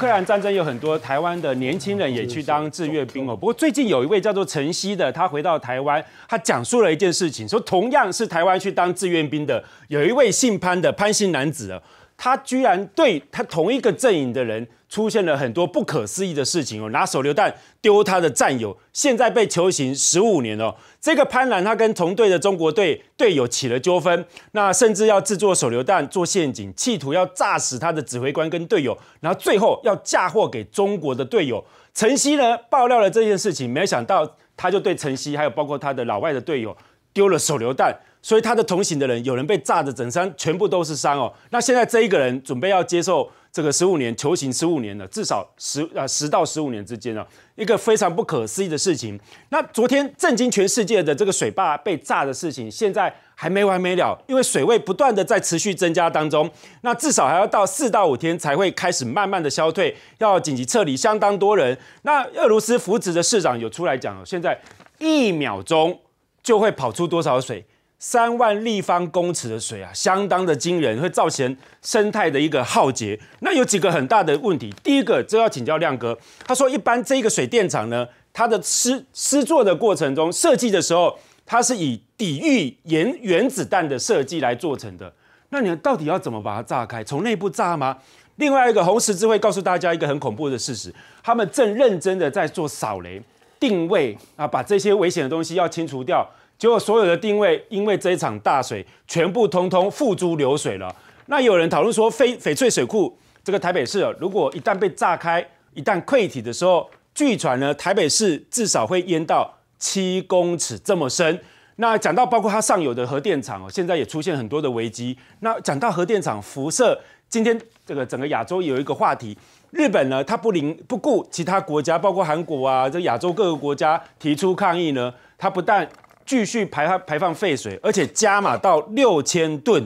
克兰战争有很多台湾的年轻人也去当志愿兵哦。不过最近有一位叫做陈曦的，他回到台湾，他讲述了一件事情，说同样是台湾去当志愿兵的，有一位姓潘的潘姓男子啊，他居然对他同一个阵营的人出现了很多不可思议的事情哦，拿手榴弹丢他的战友，现在被囚刑十五年哦。这个潘兰他跟同队的中国队队友起了纠纷，那甚至要制作手榴弹做陷阱，企图要炸死他的指挥官跟队友，然后最后要嫁祸给中国的队友。陈曦呢爆料了这件事情，没想到他就对陈曦还有包括他的老外的队友丢了手榴弹，所以他的同行的人有人被炸的整身全部都是伤哦。那现在这一个人准备要接受这个十五年球刑十五年了，至少十呃十到十五年之间哦，一个非常不可思议的事情。那昨天震惊全世界的这个水坝被炸的事情，现在还没完没了，因为水位不断的在持续增加当中，那至少还要到四到五天才会开始慢慢的消退，要紧急撤离相当多人。那俄罗斯福祉的市长有出来讲哦，现在一秒钟就会跑出多少水？三万立方公尺的水啊，相当的惊人，会造成生态的一个浩劫。那有几个很大的问题。第一个，就要请教亮哥，他说，一般这个水电厂呢，它的施施作的过程中，设计的时候，它是以抵御原原子弹的设计来做成的。那你到底要怎么把它炸开？从内部炸吗？另外一个红十字会告诉大家一个很恐怖的事实，他们正认真的在做扫雷、定位啊，把这些危险的东西要清除掉。结果所有的定位因为这一场大水，全部通通付诸流水了。那有人讨论说，翡翡翠水库这个台北市，如果一旦被炸开，一旦溃体的时候，据传呢，台北市至少会淹到七公尺这么深。那讲到包括它上游的核电厂哦，现在也出现很多的危机。那讲到核电厂辐射，今天这个整个亚洲有一个话题，日本呢，它不领不顾其他国家，包括韩国啊，这亚洲各个国家提出抗议呢，它不但继续排放排放废水，而且加码到六千吨。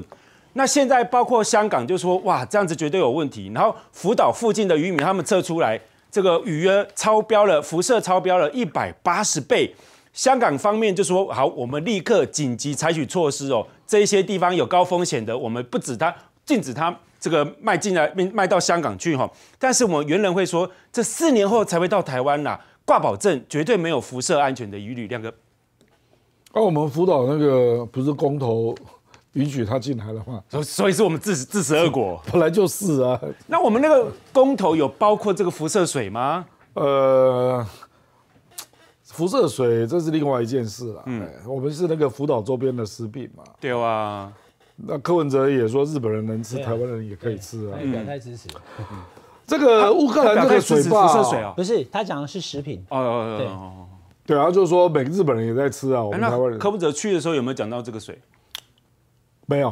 那现在包括香港就说哇，这样子绝对有问题。然后福岛附近的渔民他们测出来，这个雨约超标了，辐射超标了一百八十倍。香港方面就说好，我们立刻紧急采取措施哦。这一些地方有高风险的，我们不止它禁止它这个卖进来卖到香港去哈。但是我们原人会说，这四年后才会到台湾呐，挂保证绝对没有辐射安全的疑虑。两个，那我们辅导那个不是公投允许他进来的话，所所以是我们自自食恶果。本来就是啊。那我们那个公投有包括这个辐射水吗？呃。辐射水这是另外一件事了。嗯，我们是那个福岛周边的食品嘛。对啊。那柯文哲也说日本人能吃，台湾人也可以吃啊。表态支持。这个乌克兰这个水坝，辐射水啊，不是他讲的是食品。哦哦哦哦。对啊，就是说每个日本人也在吃啊。我们台湾人。柯文哲去的时候有没有讲到这个水？没有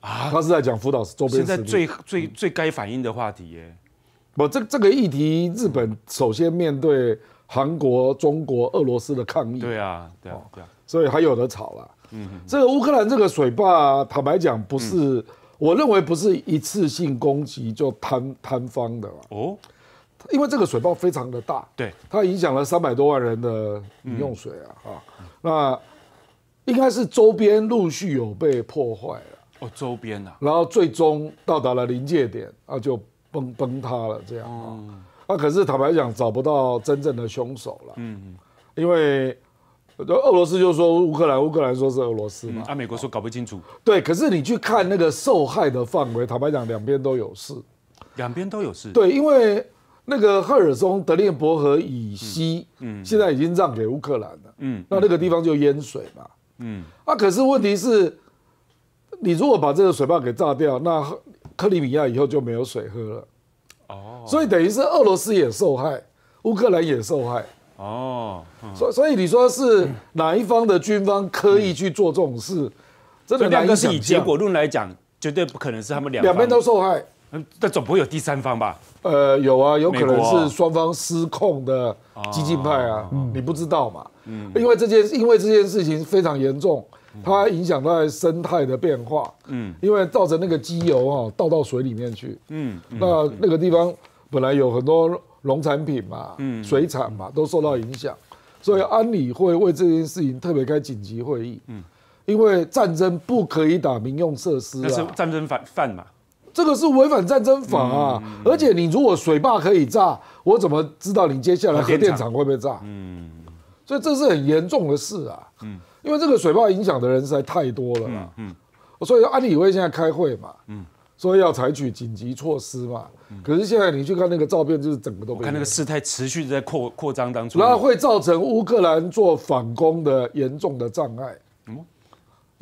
啊，他是在讲福岛周边。现在最最最该反映的话题耶。不，这这个议题，日本首先面对。韩国、中国、俄罗斯的抗议，对啊，对啊，对啊，所以还有的吵了。嗯，这个乌克兰这个水坝，坦白讲，不是，我认为不是一次性攻击就坍坍方的哦，因为这个水坝非常的大，对，它影响了三百多万人的饮用水啊，哈，那应该是周边陆续有被破坏了，哦，周边啊，然后最终到达了临界点，啊，就崩崩塌了，这样啊。那可是坦白讲，找不到真正的凶手了。嗯嗯，因为俄罗斯就说乌克兰，乌克兰说是俄罗斯嘛。啊，美国说搞不清楚。对，可是你去看那个受害的范围，坦白讲，两边都有事。两边都有事。对，因为那个赫尔松德涅伯河以西，嗯，现在已经让给乌克兰了。嗯，那那个地方就淹水嘛。嗯，啊，可是问题是，你如果把这个水坝给炸掉，那克里米亚以后就没有水喝了。哦，所以等于是俄罗斯也受害，乌克兰也受害。哦，所所以你说是哪一方的军方刻意去做这种事？真的两个是以结果论来讲，绝对不可能是他们两两边都受害。嗯，但总不会有第三方吧？呃，有啊，有可能是双方失控的激进派啊，你不知道嘛？嗯，因为这件因为这件事情非常严重。它影响到生态的变化，嗯，因为造成那个机油啊倒到水里面去，嗯，那那个地方本来有很多农产品嘛，嗯，水产嘛都受到影响，所以安理会为这件事情特别开紧急会议，嗯，因为战争不可以打民用设施啊，那是战争犯犯嘛，这个是违反战争法啊，而且你如果水坝可以炸，我怎么知道你接下来核电厂会不会炸？嗯，所以这是很严重的事啊，嗯。因为这个水坝影响的人实在太多了嘛，嗯，所以安理会现在开会嘛，嗯，所以要采取紧急措施嘛，可是现在你去看那个照片，就是整个都看那个事态持续在扩扩张当中，然后会造成乌克兰做反攻的严重的障碍，嗯，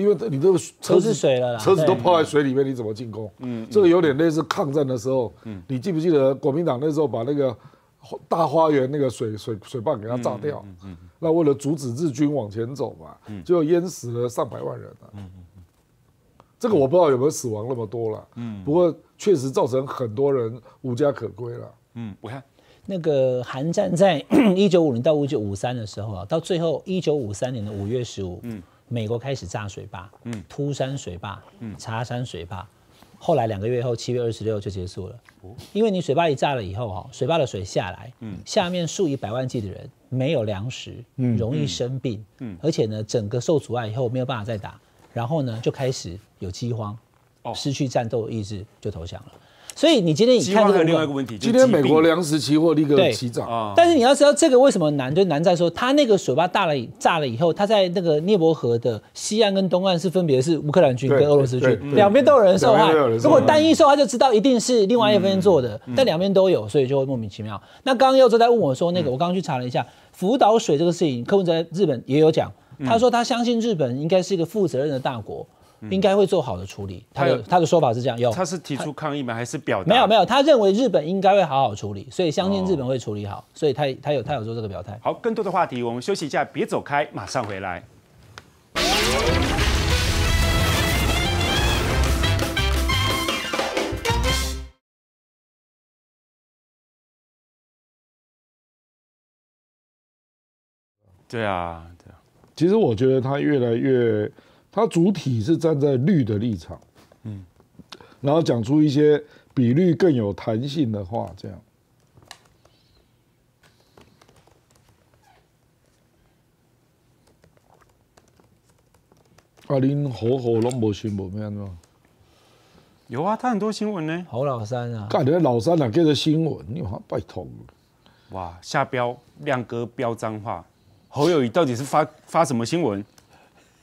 因为你这个车子水了，车子都泡在水里面，你怎么进攻？嗯，这个有点类似抗战的时候，嗯，你记不记得国民党那时候把那个大花园那个水水水坝给它炸掉？嗯嗯。那为了阻止日军往前走嘛，就淹死了上百万人了。嗯这个我不知道有没有死亡那么多了。嗯，不过确实造成很多人无家可归了。嗯，我看那个韩战在 一九五零到一九五三的时候啊，到最后一九五三年的五月十五，嗯，美国开始炸水坝，嗯，秃山水坝，嗯，茶山水坝。后来两个月后，七月二十六就结束了。因为你水坝一炸了以后，哈，水坝的水下来，嗯，下面数以百万计的人没有粮食，嗯，容易生病，嗯，而且呢，整个受阻碍以后没有办法再打，然后呢，就开始有饥荒，哦，失去战斗意志就投降了。所以你今天你看这个另外一个问题，今天美国粮食期货立刻起涨。但是你要知道这个为什么难，就难在说它那个水坝大了炸了以后，它在那个涅伯河的西岸跟东岸是分别是乌克兰军跟俄罗斯军，两边都有人受害。如果单一受害就知道一定是另外一边做的，但两边都有，所以就会莫名其妙。那刚刚佑州在问我说，那个我刚刚去查了一下福岛水这个事情，柯文哲日本也有讲，他说他相信日本应该是一个负责任的大国。应该会做好的处理。他他有的他的说法是这样，有他是提出抗议吗？还是表达？没有没有，他认为日本应该会好好处理，所以相信日本会处理好，所以他他有他有做这个表态。好，更多的话题我们休息一下，别走开，马上回来。对啊，对啊，其实我觉得他越来越，他主体是站在绿的立场，嗯，然后讲出一些比绿更有弹性的话，这样。啊，恁好好拢无新闻咩安怎？有啊，他很多新闻呢。侯老三啊，干你老三哪叫做新闻？你话拜托。哇，下标亮哥标脏话，侯友谊到底是发发什么新闻？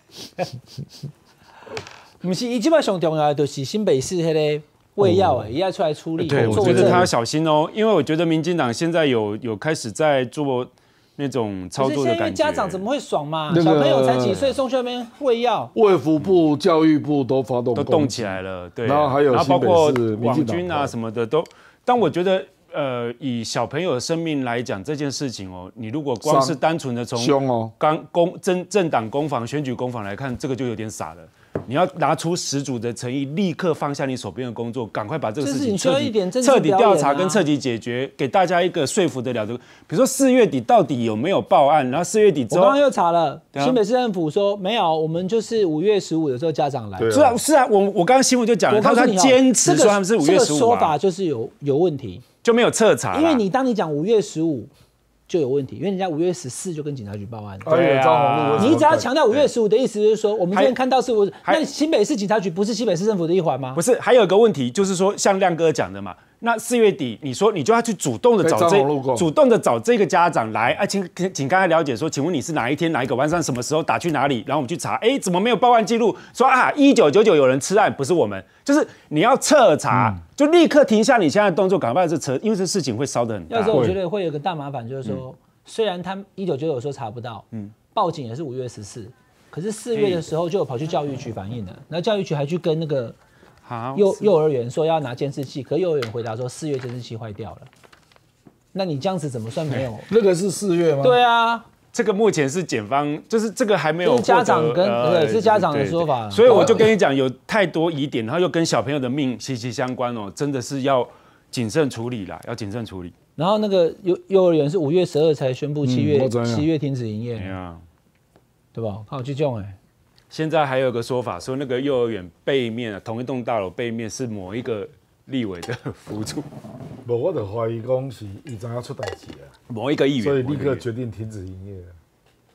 不是，伊基本上重要的就是新北市迄个胃药诶，也要出来出力。对，我觉得他要小心哦，因为我觉得民进党现在有有开始在做那种操作的感觉。家长怎么会爽嘛？小朋友才几岁，送去那边喂药，卫福部、教育部都发动都动起来了？对，然后还有然后包括新北市民网进党军啊什么的都，但我觉得。呃，以小朋友的生命来讲这件事情哦，你如果光是单纯的从凶哦。刚公政政党攻防、选举攻防来看，这个就有点傻了。你要拿出十足的诚意，立刻放下你手边的工作，赶快把这个事情你需要彻底彻底调查跟彻底解决，给大家一个说服得了的。比如说四月底到底有没有报案，然后四月底之后我刚刚，又查了，新北市政府说没有，我们就是五月十五的时候家长来。是啊是啊，我我刚刚新闻就讲了，他说坚持说他们是五月这个十五说法啊，就是有有问题，就没有彻查，因为你当你讲五月十五就有问题，因为人家五月十四就跟警察局报案。还有张宏路为什么你只要强调五月十五的意思，就是说我们今天看到是我，还那新北市警察局不是新北市政府的一环吗不？是，还有一个问题，就是说，像亮哥讲的嘛，那四月底你说你就要去主动的找这主动的找这个家长来，啊，请请请刚才了解说，请问你是哪一天哪一个晚上什么时候打去哪里，然后我们去查，哎，怎么没有报案记录？说啊，一九九九有人吃案，不是我们，就是你要彻查，就立刻停下你现在的动作，赶快把这车，因为这事情会烧得很大。要是。我觉得会有个大麻烦，就是嗯。说，虽然他一九九九说查不到，嗯，报警也是五月十四，可是四月的时候就有跑去教育局反映了，然后教育局还去跟那个好，幼幼儿园说要拿监视器，可幼儿园回答说四月监视器坏掉了。那你这样子怎么算没有？那个是四月吗？对啊，这个目前是检方，就是这个还没有就是家长跟呃对是家长的说法所以我就跟你讲，有太多疑点，然后又跟小朋友的命息息相关哦，真的是要谨慎处理啦，要谨慎处理。然后那个幼幼儿园是五月十二才宣布七月七月停止营业，对吧？看我去用哎，现在还有个说法，说那个幼儿园背面啊，同一栋大楼背面是某一个立委的辅助，不，我就怀疑讲是已经要出代志啊，某一个议员，所以立刻决定停止营业啊。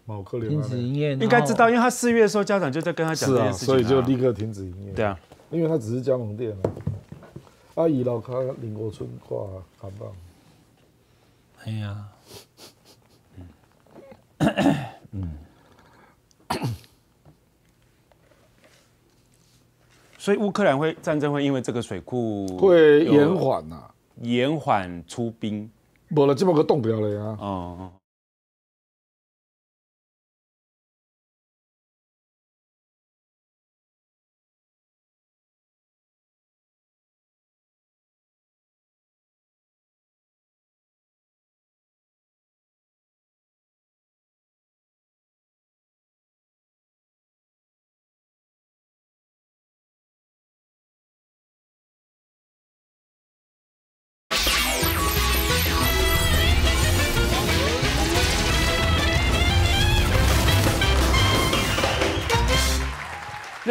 某可能停止营业，应该知道，因为他四月的时候家长就在跟他讲是啊，这件事情、所以就立刻停止营业。对啊，因为他只是加盟店啊。阿姨老卡林国村挂看棒，哎呀，所以乌克兰会战争会因为这个水库会延缓呐。延缓出兵，没了这么个动不了啊。哦哦。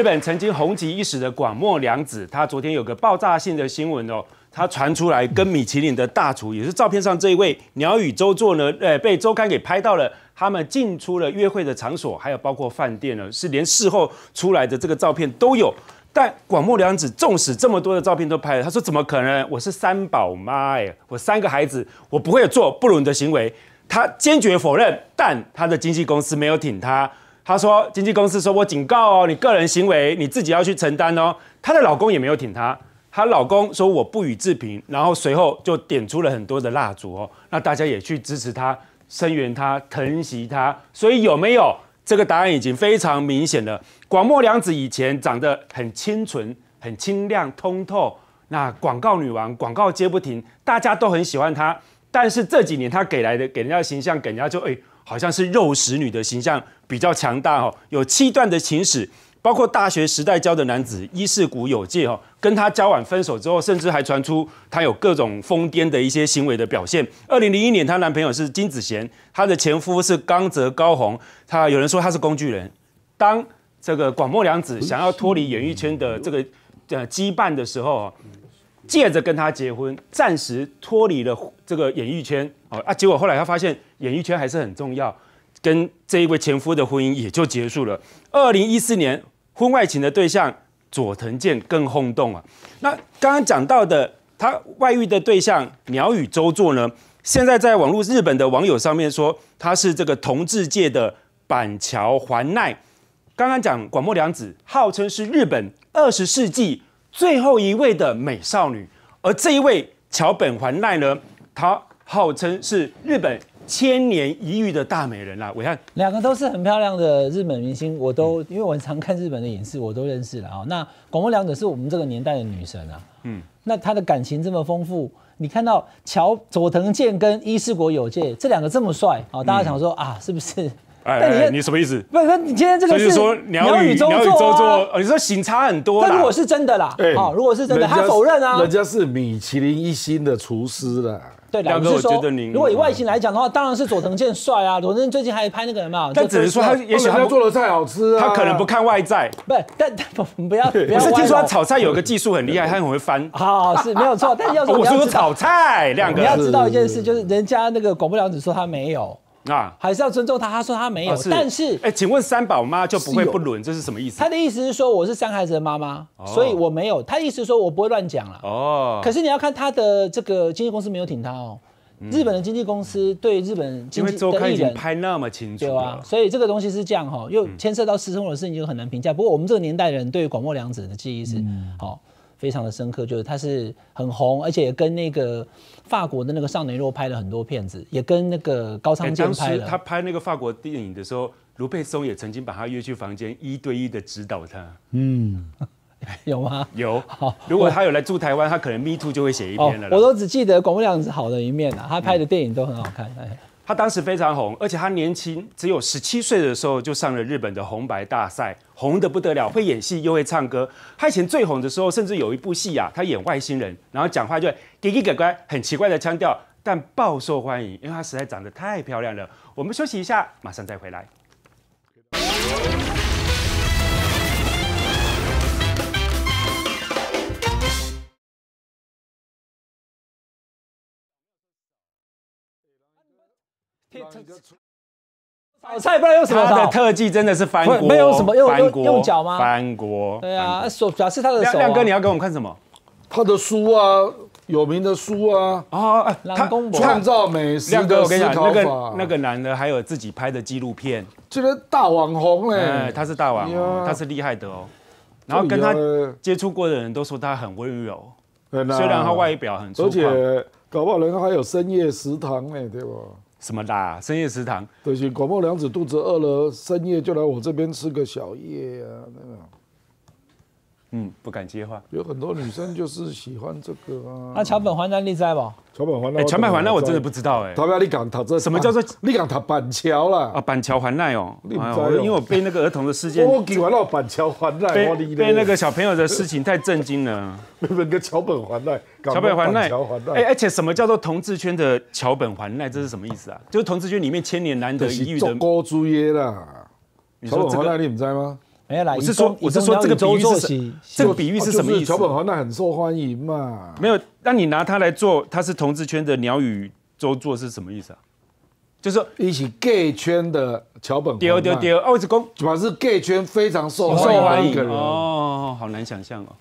日本曾经红极一时的广末凉子，他昨天有个爆炸性的新闻哦，他传出来跟米其林的大厨，也是照片上这一位鸟语周作呢，呃，被周刊给拍到了，他们进出了约会的场所，还有包括饭店呢，是连事后出来的这个照片都有。但广末凉子纵使这么多的照片都拍了，他说怎么可能？我是三宝妈哎，我三个孩子，我不会做不伦的行为。他坚决否认，但他的经纪公司没有挺他。她说，经纪公司说我警告哦，你个人行为你自己要去承担哦。她的老公也没有挺她，她老公说我不予置评，然后随后就点出了很多的蜡烛哦，那大家也去支持她、声援她、疼惜她。所以有没有这个答案已经非常明显了。广末凉子以前长得很清纯、很清亮、通透，那广告女王，广告接不停，大家都很喜欢她。但是这几年她给来的给人家的形象，给人家就哎，好像是肉食女的形象比较强大哦。有七段的情史，包括大学时代交的男子伊势谷有介哦，跟他交往分手之后，甚至还传出她有各种疯癫的一些行为的表现。二零零一年，她男朋友是金子贤，她的前夫是冈泽高宏。他有人说他是工具人。当这个广末凉子想要脱离演艺圈的这个呃羁绊的时候，借着跟他结婚，暂时脱离了这个演艺圈哦啊，结果后来他发现演艺圈还是很重要，跟这一位前夫的婚姻也就结束了。二零一四年，婚外情的对象佐藤健更轰动啊。那刚刚讲到的他外遇的对象鸟羽周作呢，现在在网络日本的网友上面说他是这个同志界的板桥环奈。刚刚讲广末凉子号称是日本二十世纪。最后一位的美少女，而这一位桥本环奈呢，她号称是日本千年一遇的大美人啦。我看两个都是很漂亮的日本明星，我都因为我常看日本的影视，我都认识了啊。那广播两者是我们这个年代的女神啊，嗯，那她的感情这么丰富，你看到乔佐藤健跟伊势国有介这两个这么帅啊，大家想说啊，是不是？哎，你什么意思？不是，你今天这个是说鸟语周作，你说醒差很多。那如果是真的啦，对，哦，如果是真的，他否认啊。人家是米其林一星的厨师啦。对，两个我觉得您，如果以外形来讲的话，当然是佐藤健帅啊。佐藤健最近还拍那个什么？但只能说他也许他做的菜好吃啊。他可能不看外在，不是，但不不要不要。是听说他炒菜有个技术很厉害，他很会翻。好，是没有错。但要说我说炒菜，亮哥，你要知道一件事，就是人家那个广播良子说他没有。啊，还是要尊重他。他说他没有，但是，哎，请问三宝妈就不会不伦，这是什么意思？他的意思是说我是三孩子的妈妈，所以我没有。他意思是说我不会乱讲了。哦。可是你要看他的这个经纪公司没有挺他哦。日本的经纪公司对日本经纪的艺人拍那么清楚，对啊。所以这个东西是这样哈，又牵涉到私生活的事情，就很难评价。不过我们这个年代人对广末凉子的记忆是好。非常的深刻，就是他是很红，而且也跟那个法国的那个少年若拍了很多片子，也跟那个高仓健拍了。他拍那个法国电影的时候，卢佩松也曾经把他约去房间，一对一的指导他。嗯，有吗？有。好，如果他有来住台湾，他可能 Me Too 就会写一篇了。我都只记得广播亮子好的一面啊，他拍的电影都很好看。哎。他当时非常红，而且他年轻，只有十七岁的时候就上了日本的红白大赛，红得不得了，会演戏又会唱歌。他以前最红的时候，甚至有一部戏啊，他演外星人，然后讲话就叽叽呱呱，很奇怪的腔调，但爆受欢迎，因为他实在长得太漂亮了。我们休息一下，马上再回来。炒菜不知道用什么他的特技真的是翻锅，没有什么用用用脚吗？翻锅。对啊，手表示他的手。亮哥，你要给我们看什么？他的书啊，有名的书啊。啊，他创造美食。亮哥，我跟你讲，那个那个男的还有自己拍的纪录片。这个大网红嘞，他是大网红，他是厉害的哦。然后跟他接触过的人都说他很温柔，虽然他外表很粗犷，而且搞不好人家还有深夜食堂呢，对吧？什么啦？深夜食堂，对，是广末凉子肚子饿了，深夜就来我这边吃个小夜啊，嗯，不敢接话。有很多女生就是喜欢这个啊。那桥本环奈你在不？桥本环奈，桥本环奈我真的不知道哎。他表你讲他这什么叫做你讲他板桥啦？啊，板桥环奈哦。你因为我被那个儿童的事件。我给完了板桥环奈，被被那个小朋友的事情太震惊了。那个桥本环奈，桥本环奈，哎，而且什么叫做同志圈的桥本环奈？这是什么意思啊？就是同志圈里面千年难得一遇的。高主耶啦。桥本环奈你唔知吗？我是说，我是说这个比喻是这个比喻是什么意思？桥本环奈很受欢迎嘛？没有，那你拿它来做，它是同志圈的鸟语周作是什么意思啊？就是说一起 gay 圈的桥本丢丢丢，哦，是公，主要是 gay 圈非常受欢迎的人哦，好难想象哦。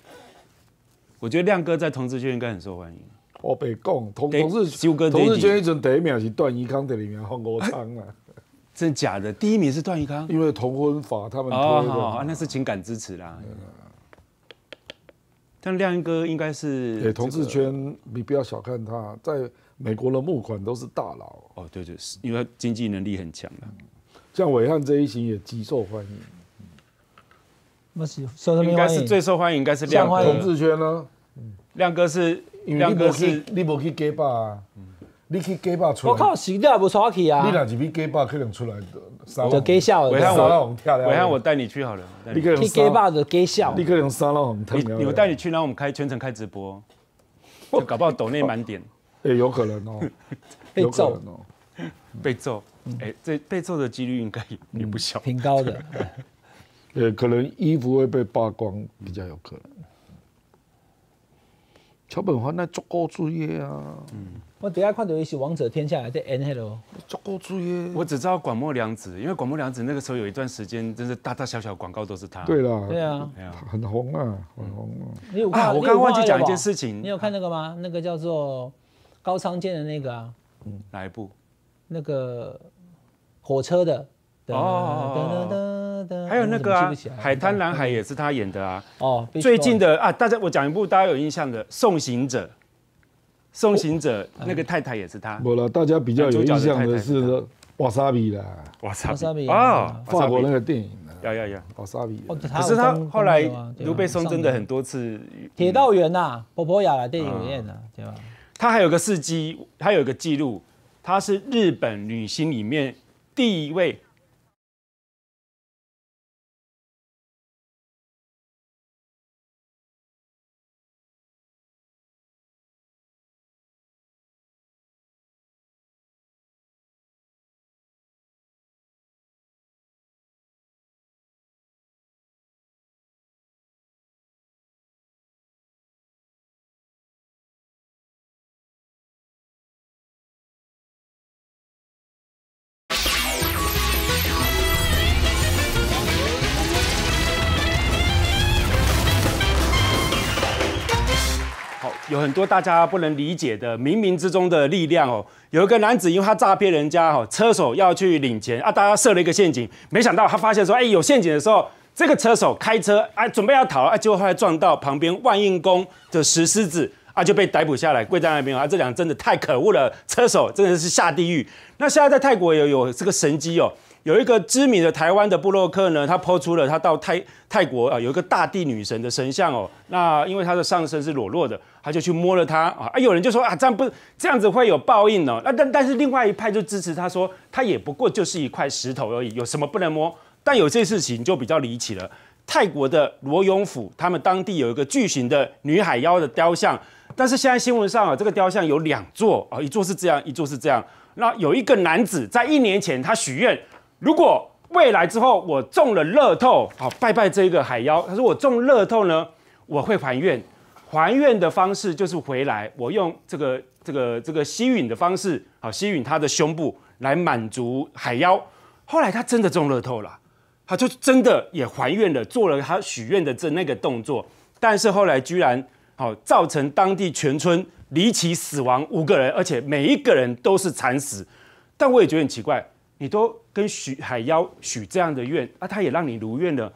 我觉得亮哥在同志圈应该很受欢迎。我被讲同同志同志圈一阵第一名是段宜康，第二名黄国昌啊。真假的？第一名是段奕康，因为同婚法他们推的，那是情感支持啦。但亮哥应该是，对同志圈，你不要小看他，在美国的募款都是大佬。哦，对对，是因为经济能力很强的。像伟汉这一型也极受欢迎。那是受他们应该。是最受欢迎，应该是亮欢迎同。志圈呢，亮哥是因为亮哥是，你不去 gay 啊，你去 gay bar 出来，我靠，洗掉不刷去啊你，若是去 gay bar 可能出来的三就给笑的伟汉三浪我红跳了，伟汉我带你去好了。你你可能去 gay bar 的给笑你，可能三浪红跳你，你我带你去，然后我们开全程开直播，就搞不好抖内满点哎，有可能哦，被揍能哦。被揍。哎，这被揍的几率应该也也不小。挺高的。呃，可能衣服会被扒光，比较有可能。桥本环奈足够注意啊，我等下看到伊是王者天下在演迄咯，足够注意。我只知道广末凉子，因为广末凉子那个时候有一段时间，真是大大小小广告都是他。对啦，对啊，很红啊，很红啊。你有看？啊，我刚刚忘记讲一件事情你，有看那个吗？那个叫做高仓健的那个啊，哪一部？那个火车的。哦还有那个啊，海滩男孩》也是他演的啊。哦，最近的啊，大家我讲一部大家有印象的《送行者》，《送行者》那个太太也是他。不了，大家比较有印象的是是瓦萨比啦，哇塞 Wasabi 啊，法国那个个电影啊，要要要。瓦萨比。哦，可是他有后来公公有啊对吧卢贝松真的很多次，铁道员呐，波波亚啦，电影有演呐，对吧？他还有个事迹，他有一个记录，他是日本女星里面第一位很多大家不能理解的冥冥之中的力量哦。有一个男子，因为他诈骗人家哦，车手要去领钱啊，大家设了一个陷阱，没想到他发现说，哎，有陷阱的时候，这个车手开车啊，准备要逃啊，结果后来撞到旁边万应宫的石狮子啊，就被逮捕下来，跪在那边啊。这两真的太可恶了，车手真的是下地狱。那现在在泰国有有这个神机哦。有一个知名的台湾的布洛克呢，他抛出了他到泰泰国啊有一个大地女神的神像哦，那因为他的上身是裸露的，他就去摸了它啊，啊有人就说啊这样不这样子会有报应哦，那但但是另外一派就支持他说，他也不过就是一块石头而已，有什么不能摸？但有些事情就比较离奇了。泰国的罗永府，他们当地有一个巨型的女海妖的雕像，但是现在新闻上啊，这个雕像有两座啊，一座是这样，一座是这样。那有一个男子在一年前他许愿。如果未来之后我中了乐透，好拜拜这个海妖。他说我中乐透呢，我会还愿。还愿的方式就是回来，我用这个这个这个吸吮的方式，好吸吮他的胸部来满足海妖。后来他真的中乐透了，他就真的也还愿了，做了他许愿的这那个动作。但是后来居然好造成当地全村离奇死亡五个人，而且每一个人都是惨死。但我也觉得很奇怪。你都跟许海妖许这样的愿啊，他也让你如愿了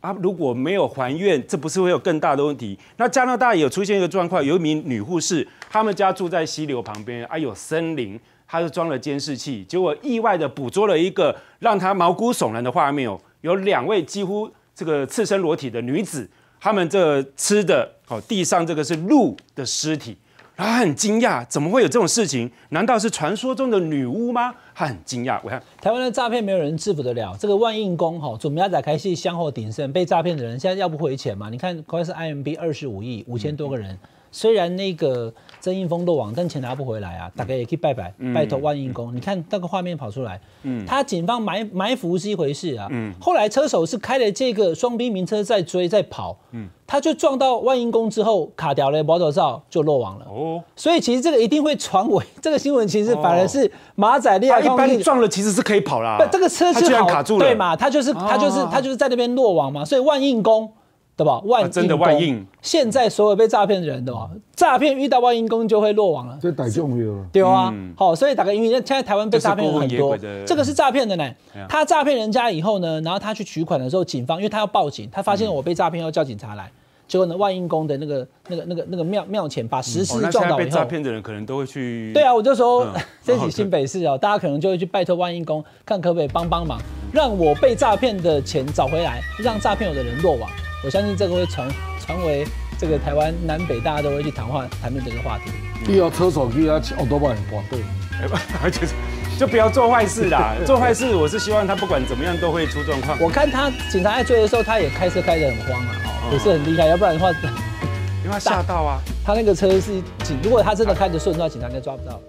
啊。如果没有还愿，这不是会有更大的问题？那加拿大有出现一个状况，有一名女护士，他们家住在溪流旁边啊，有森林，她就装了监视器，结果意外的捕捉了一个让她毛骨悚然的画面哦，有两位几乎这个赤身裸体的女子，她们这吃的哦，地上这个是鹿的尸体。然后很惊讶，怎么会有这种事情？难道是传说中的女巫吗？他很惊讶。我看台湾的诈骗没有人制服得了，这个万应宫哈，准备要展开戏香火鼎盛，被诈骗的人现在要不回钱嘛？你看，光是 IMB 二十五亿五千多个人，虽然那个曾印峰落网，但钱拿不回来啊，大概也可以拜拜，拜托万应宫。你看那个画面跑出来，嗯他警方埋埋伏是一回事啊，嗯后来车手是开了这个双兵名车在追在跑，嗯他就撞到万应宫之后卡掉了保头照就落网了。哦，所以其实这个一定会传为 这个新闻，其实反而是马仔利亚他一般撞了其实是可以跑啦。不，这个车是好然卡住了，对嘛？他就是他就是他就是在那边落网嘛，所以万应宫。对吧？万啊真的万应现在所有被诈骗的人的吧，诈骗遇到万应公就会落网了。这逮中了，对啊，好，所以打个因为现在台湾被诈骗的很多这个是诈骗的呢。他诈骗人家以后呢，然后他去取款的时候，警方因为他要报警，他发现我被诈骗要叫警察来，结果呢，万应宫的那个那个那个那个庙庙前把石狮撞倒以后，诈骗的人可能都会去。对啊，我就说、嗯这起新北市哦，大家可能就会去拜托万应宫，看可不可以帮帮忙，让我被诈骗的钱找回来，让诈骗我的人落网。我相信这个会传传为这个台湾南北大家都会去谈话谈论这个话题。又要车手去啊，奥多巴很广对。哎就是 就不要做坏事啦。做坏事，我是希望他不管怎么样都会出状况。我看他警察在追的时候，他也开车开得很慌啊，哦，也是很厉害，要不然的话，因为他吓到啊。他那个车是警，如果他真的开得顺的话，警察应该抓不到。